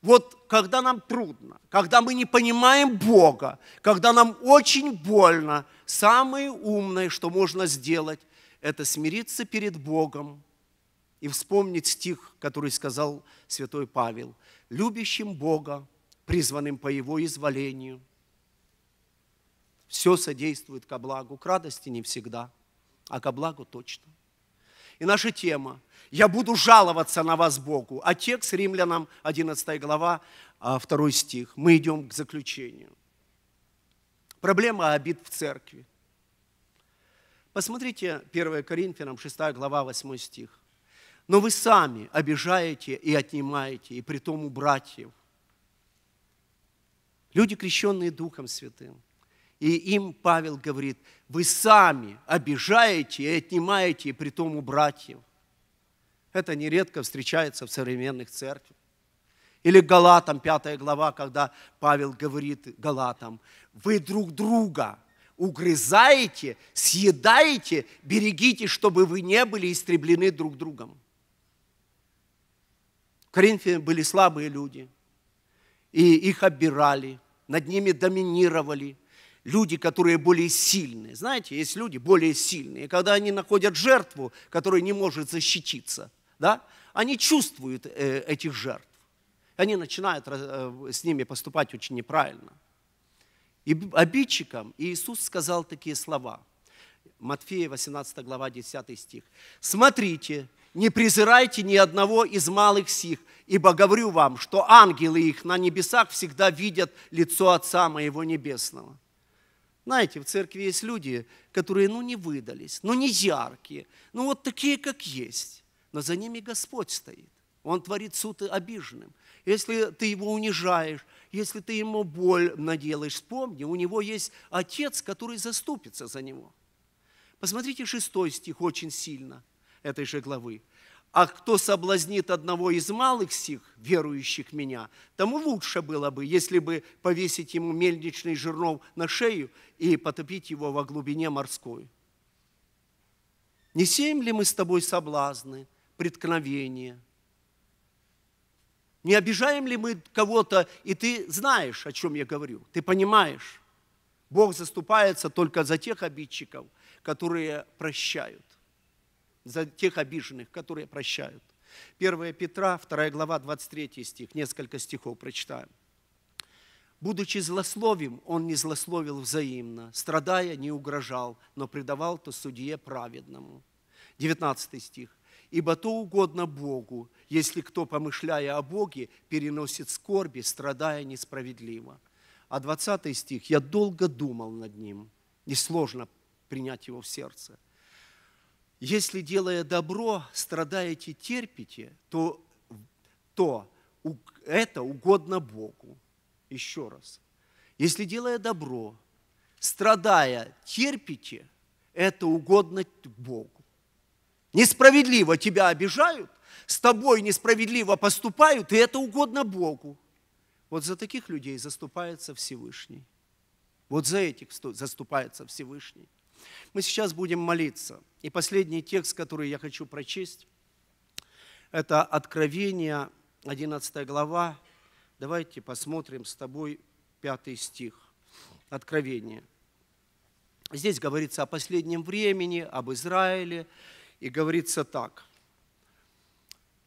Вот когда нам трудно, когда мы не понимаем Бога, когда нам очень больно, самое умное, что можно сделать, это смириться перед Богом и вспомнить стих, который сказал святой Павел. «Любящим Бога, призванным по Его изволению, все содействует ко благу, к радости не всегда, а ко благу точно». И наша тема я буду жаловаться на вас Богу. А текст Римлянам, 11 глава, 2 стих. Мы идем к заключению. Проблема обид в церкви. Посмотрите 1 Коринфянам, 6 глава, 8 стих. Но вы сами обижаете и отнимаете, и при том у братьев. Люди, крещенные Духом Святым. И им Павел говорит, вы сами обижаете и отнимаете, и при том у братьев. Это нередко встречается в современных церквях. Или Галатам, 5 глава, когда Павел говорит Галатам, вы друг друга угрызаете, съедаете, берегите, чтобы вы не были истреблены друг другом. В Коринфе были слабые люди, и их обирали, над ними доминировали люди, которые более сильные. Знаете, есть люди более сильные, когда они находят жертву, которая не может защититься, да, они чувствуют э, этих жертв. Они начинают э, с ними поступать очень неправильно. И обидчикам Иисус сказал такие слова. Матфея 18 глава 10 стих. «Смотрите, не презирайте ни одного из малых сих, ибо говорю вам, что ангелы их на небесах всегда видят лицо Отца Моего Небесного». Знаете, в церкви есть люди, которые, ну, не выдались, ну, не яркие, ну, вот такие, как есть. Но за ними Господь стоит. Он творит суд обиженным. Если ты его унижаешь, если ты ему боль наделаешь, вспомни, у него есть отец, который заступится за него. Посмотрите шестой стих очень сильно этой же главы. А кто соблазнит одного из малых сих, верующих меня, тому лучше было бы, если бы повесить ему мельничный жернов на шею и потопить его во глубине морской. Не сеем ли мы с тобой соблазны, преткновения – не обижаем ли мы кого-то, и ты знаешь, о чем я говорю, ты понимаешь. Бог заступается только за тех обидчиков, которые прощают, за тех обиженных, которые прощают. 1 Петра, 2 глава, 23 стих, несколько стихов прочитаем. Будучи злословим, он не злословил взаимно, страдая, не угрожал, но предавал то судье праведному. 19 стих ибо то угодно Богу, если кто, помышляя о Боге, переносит скорби, страдая несправедливо. А 20 стих, я долго думал над ним, несложно принять его в сердце. Если, делая добро, страдаете, терпите, то, то это угодно Богу. Еще раз. Если, делая добро, страдая, терпите, это угодно Богу несправедливо тебя обижают, с тобой несправедливо поступают, и это угодно Богу. Вот за таких людей заступается Всевышний. Вот за этих заступается Всевышний. Мы сейчас будем молиться. И последний текст, который я хочу прочесть, это Откровение, 11 глава. Давайте посмотрим с тобой пятый стих. Откровение. Здесь говорится о последнем времени, об Израиле, и говорится так.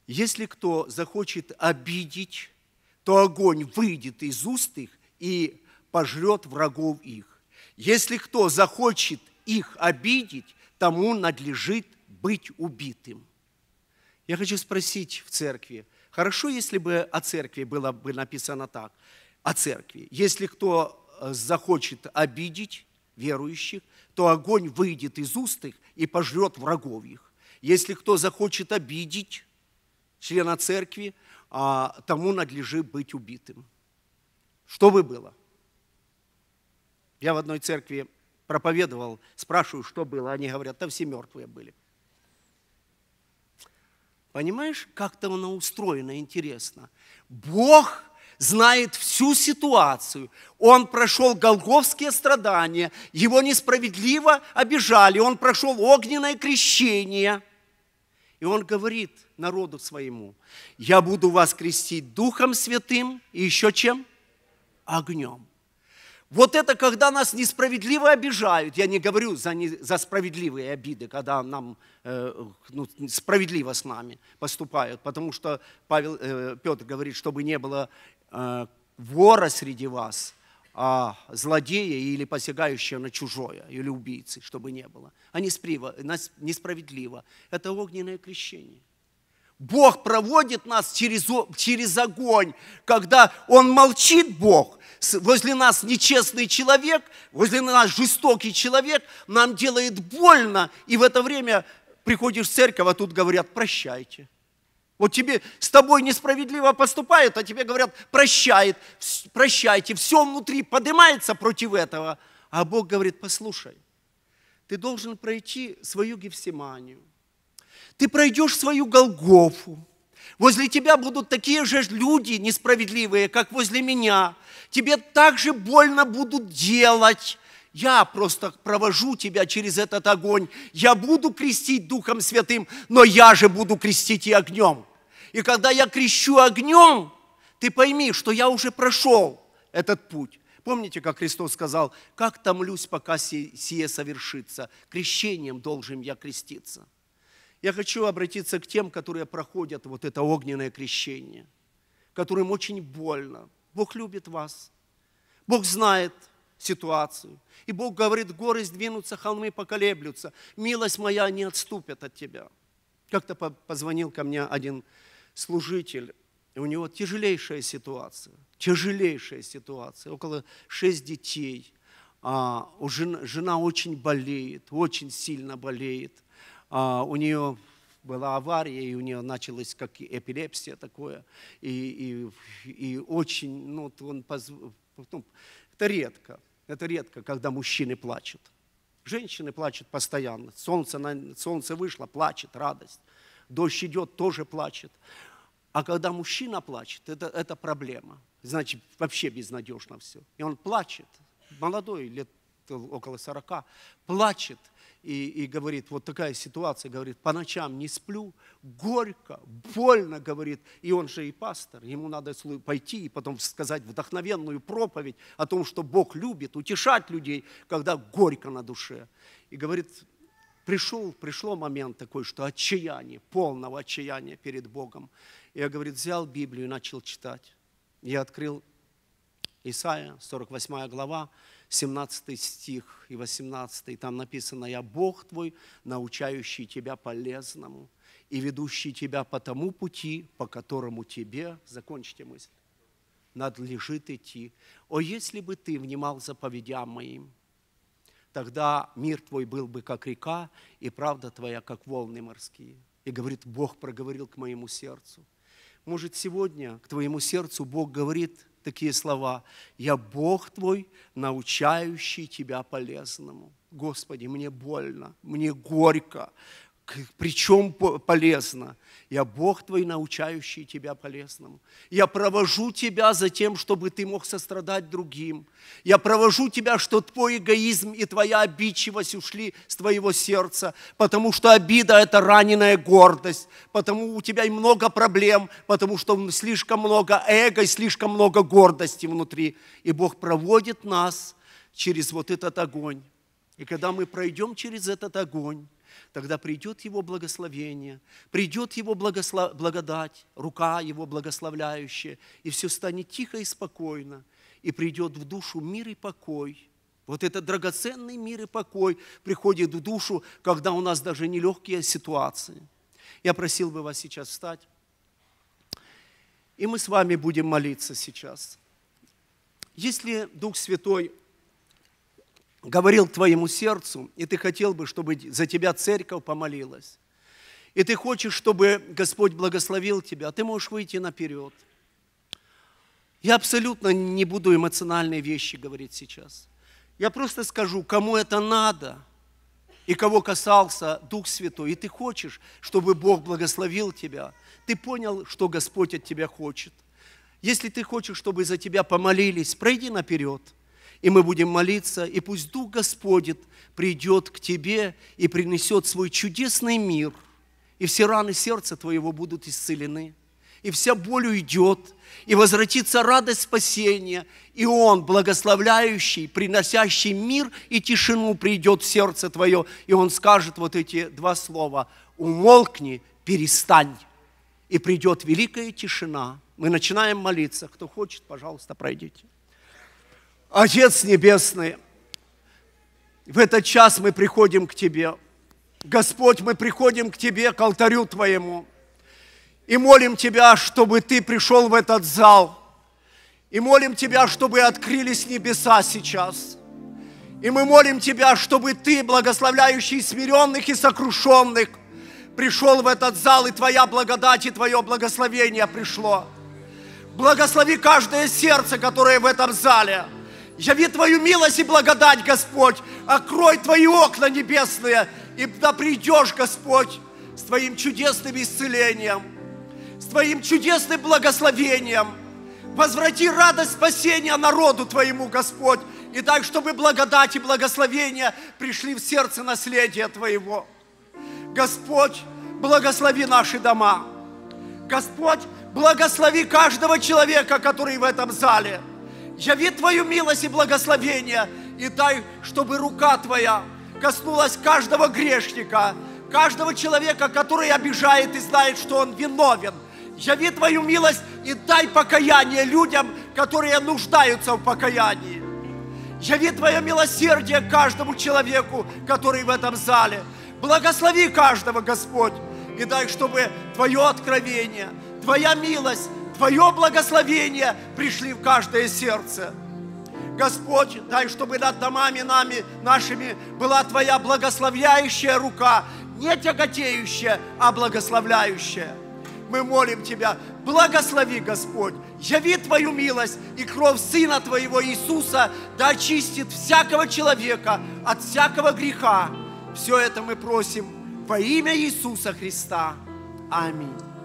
Если кто захочет обидеть, то огонь выйдет из уст их и пожрет врагов их. Если кто захочет их обидеть, тому надлежит быть убитым. Я хочу спросить в церкви, хорошо, если бы о церкви было бы написано так, о церкви. Если кто э, захочет обидеть верующих, то огонь выйдет из уст их и пожрет врагов их. Если кто захочет обидеть члена церкви, а, тому надлежит быть убитым. Что бы было? Я в одной церкви проповедовал, спрашиваю, что было, они говорят, да все мертвые были. Понимаешь, как-то оно устроено интересно. Бог знает всю ситуацию. Он прошел голговские страдания, его несправедливо обижали, он прошел огненное крещение. И он говорит народу своему, я буду вас крестить Духом Святым и еще чем? Огнем. Вот это, когда нас несправедливо обижают, я не говорю за, не, за справедливые обиды, когда нам э, ну, справедливо с нами поступают, потому что Павел, э, Петр говорит, чтобы не было Э, вора среди вас, а злодея или посягающего на чужое, или убийцы, чтобы не было. А несправедливо. Это огненное крещение. Бог проводит нас через, через огонь, когда Он молчит, Бог, возле нас нечестный человек, возле нас жестокий человек, нам делает больно, и в это время приходишь в церковь, а тут говорят, прощайте. Вот тебе с тобой несправедливо поступают, а тебе говорят, прощает, прощайте. Все внутри поднимается против этого. А Бог говорит, послушай, ты должен пройти свою Гефсиманию. Ты пройдешь свою Голгофу. Возле тебя будут такие же люди несправедливые, как возле меня. Тебе так же больно будут делать. Я просто провожу тебя через этот огонь. Я буду крестить Духом Святым, но я же буду крестить и огнем. И когда я крещу огнем, ты пойми, что я уже прошел этот путь. Помните, как Христос сказал, как томлюсь, пока сие совершится? Крещением должен я креститься. Я хочу обратиться к тем, которые проходят вот это огненное крещение, которым очень больно. Бог любит вас. Бог знает ситуацию. И Бог говорит, горы сдвинутся, холмы поколеблются. Милость моя не отступит от тебя. Как-то позвонил ко мне один служитель, и у него тяжелейшая ситуация, тяжелейшая ситуация, около шесть детей. А, у жена, жена очень болеет, очень сильно болеет. А, у нее была авария, и у нее началась как эпилепсия такое, и, и, и очень, ну, он, ну, это редко, это редко, когда мужчины плачут. Женщины плачут постоянно. Солнце, на, солнце вышло, плачет, радость. Дождь идет, тоже плачет. А когда мужчина плачет, это, это проблема. Значит, вообще безнадежно все. И он плачет, молодой, лет около 40, плачет и, и говорит, вот такая ситуация, говорит, по ночам не сплю, горько, больно, говорит, и он же и пастор, ему надо пойти и потом сказать вдохновенную проповедь о том, что Бог любит, утешать людей, когда горько на душе. И говорит, пришел, пришло момент такой, что отчаяние, полного отчаяния перед Богом. И я, говорит, взял Библию и начал читать. Я открыл Исаия, 48 глава, 17 стих и 18, и там написано, «Я Бог твой, научающий тебя полезному и ведущий тебя по тому пути, по которому тебе, закончите мысль, надлежит идти. О, если бы ты внимал заповедям моим, тогда мир твой был бы как река, и правда твоя, как волны морские. И говорит, Бог проговорил к моему сердцу. Может, сегодня к твоему сердцу Бог говорит такие слова. «Я Бог твой, научающий тебя полезному». Господи, мне больно, мне горько, причем полезно. Я Бог твой, научающий тебя полезному. Я провожу тебя за тем, чтобы ты мог сострадать другим. Я провожу тебя, что твой эгоизм и твоя обидчивость ушли с твоего сердца, потому что обида – это раненая гордость, потому у тебя и много проблем, потому что слишком много эго и слишком много гордости внутри. И Бог проводит нас через вот этот огонь. И когда мы пройдем через этот огонь, тогда придет Его благословение, придет Его благослов... благодать, рука Его благословляющая, и все станет тихо и спокойно, и придет в душу мир и покой. Вот этот драгоценный мир и покой приходит в душу, когда у нас даже нелегкие ситуации. Я просил бы вас сейчас встать, и мы с вами будем молиться сейчас. Если Дух Святой говорил твоему сердцу, и ты хотел бы, чтобы за тебя церковь помолилась, и ты хочешь, чтобы Господь благословил тебя, ты можешь выйти наперед. Я абсолютно не буду эмоциональные вещи говорить сейчас. Я просто скажу, кому это надо, и кого касался Дух Святой, и ты хочешь, чтобы Бог благословил тебя, ты понял, что Господь от тебя хочет. Если ты хочешь, чтобы за тебя помолились, пройди наперед – и мы будем молиться, и пусть Дух Господень придет к тебе и принесет свой чудесный мир, и все раны сердца твоего будут исцелены, и вся боль уйдет, и возвратится радость спасения, и Он, благословляющий, приносящий мир и тишину, придет в сердце твое, и Он скажет вот эти два слова, умолкни, перестань, и придет великая тишина. Мы начинаем молиться. Кто хочет, пожалуйста, пройдите. Отец Небесный, в этот час мы приходим к Тебе. Господь, мы приходим к Тебе, к алтарю Твоему. И молим Тебя, чтобы Ты пришел в этот зал. И молим Тебя, чтобы открылись небеса сейчас. И мы молим Тебя, чтобы Ты, благословляющий смиренных и сокрушенных, пришел в этот зал, и Твоя благодать и Твое благословение пришло. Благослови каждое сердце, которое в этом зале. Яви Твою милость и благодать, Господь. Открой Твои окна небесные, и да придешь, Господь, с Твоим чудесным исцелением, с Твоим чудесным благословением. Возврати радость спасения народу Твоему, Господь, и так, чтобы благодать и благословение пришли в сердце наследия Твоего. Господь, благослови наши дома. Господь, благослови каждого человека, который в этом зале. Яви Твою милость и благословение, и дай, чтобы рука Твоя коснулась каждого грешника, каждого человека, который обижает и знает, что он виновен. Яви Твою милость и дай покаяние людям, которые нуждаются в покаянии. Яви Твое милосердие каждому человеку, который в этом зале. Благослови каждого, Господь, и дай, чтобы Твое откровение, Твоя милость, Твое благословение пришли в каждое сердце. Господь, дай, чтобы над домами нами, нашими была Твоя благословляющая рука, не тяготеющая, а благословляющая. Мы молим Тебя, благослови, Господь, яви Твою милость, и кровь Сына Твоего Иисуса да очистит всякого человека от всякого греха. Все это мы просим во имя Иисуса Христа. Аминь.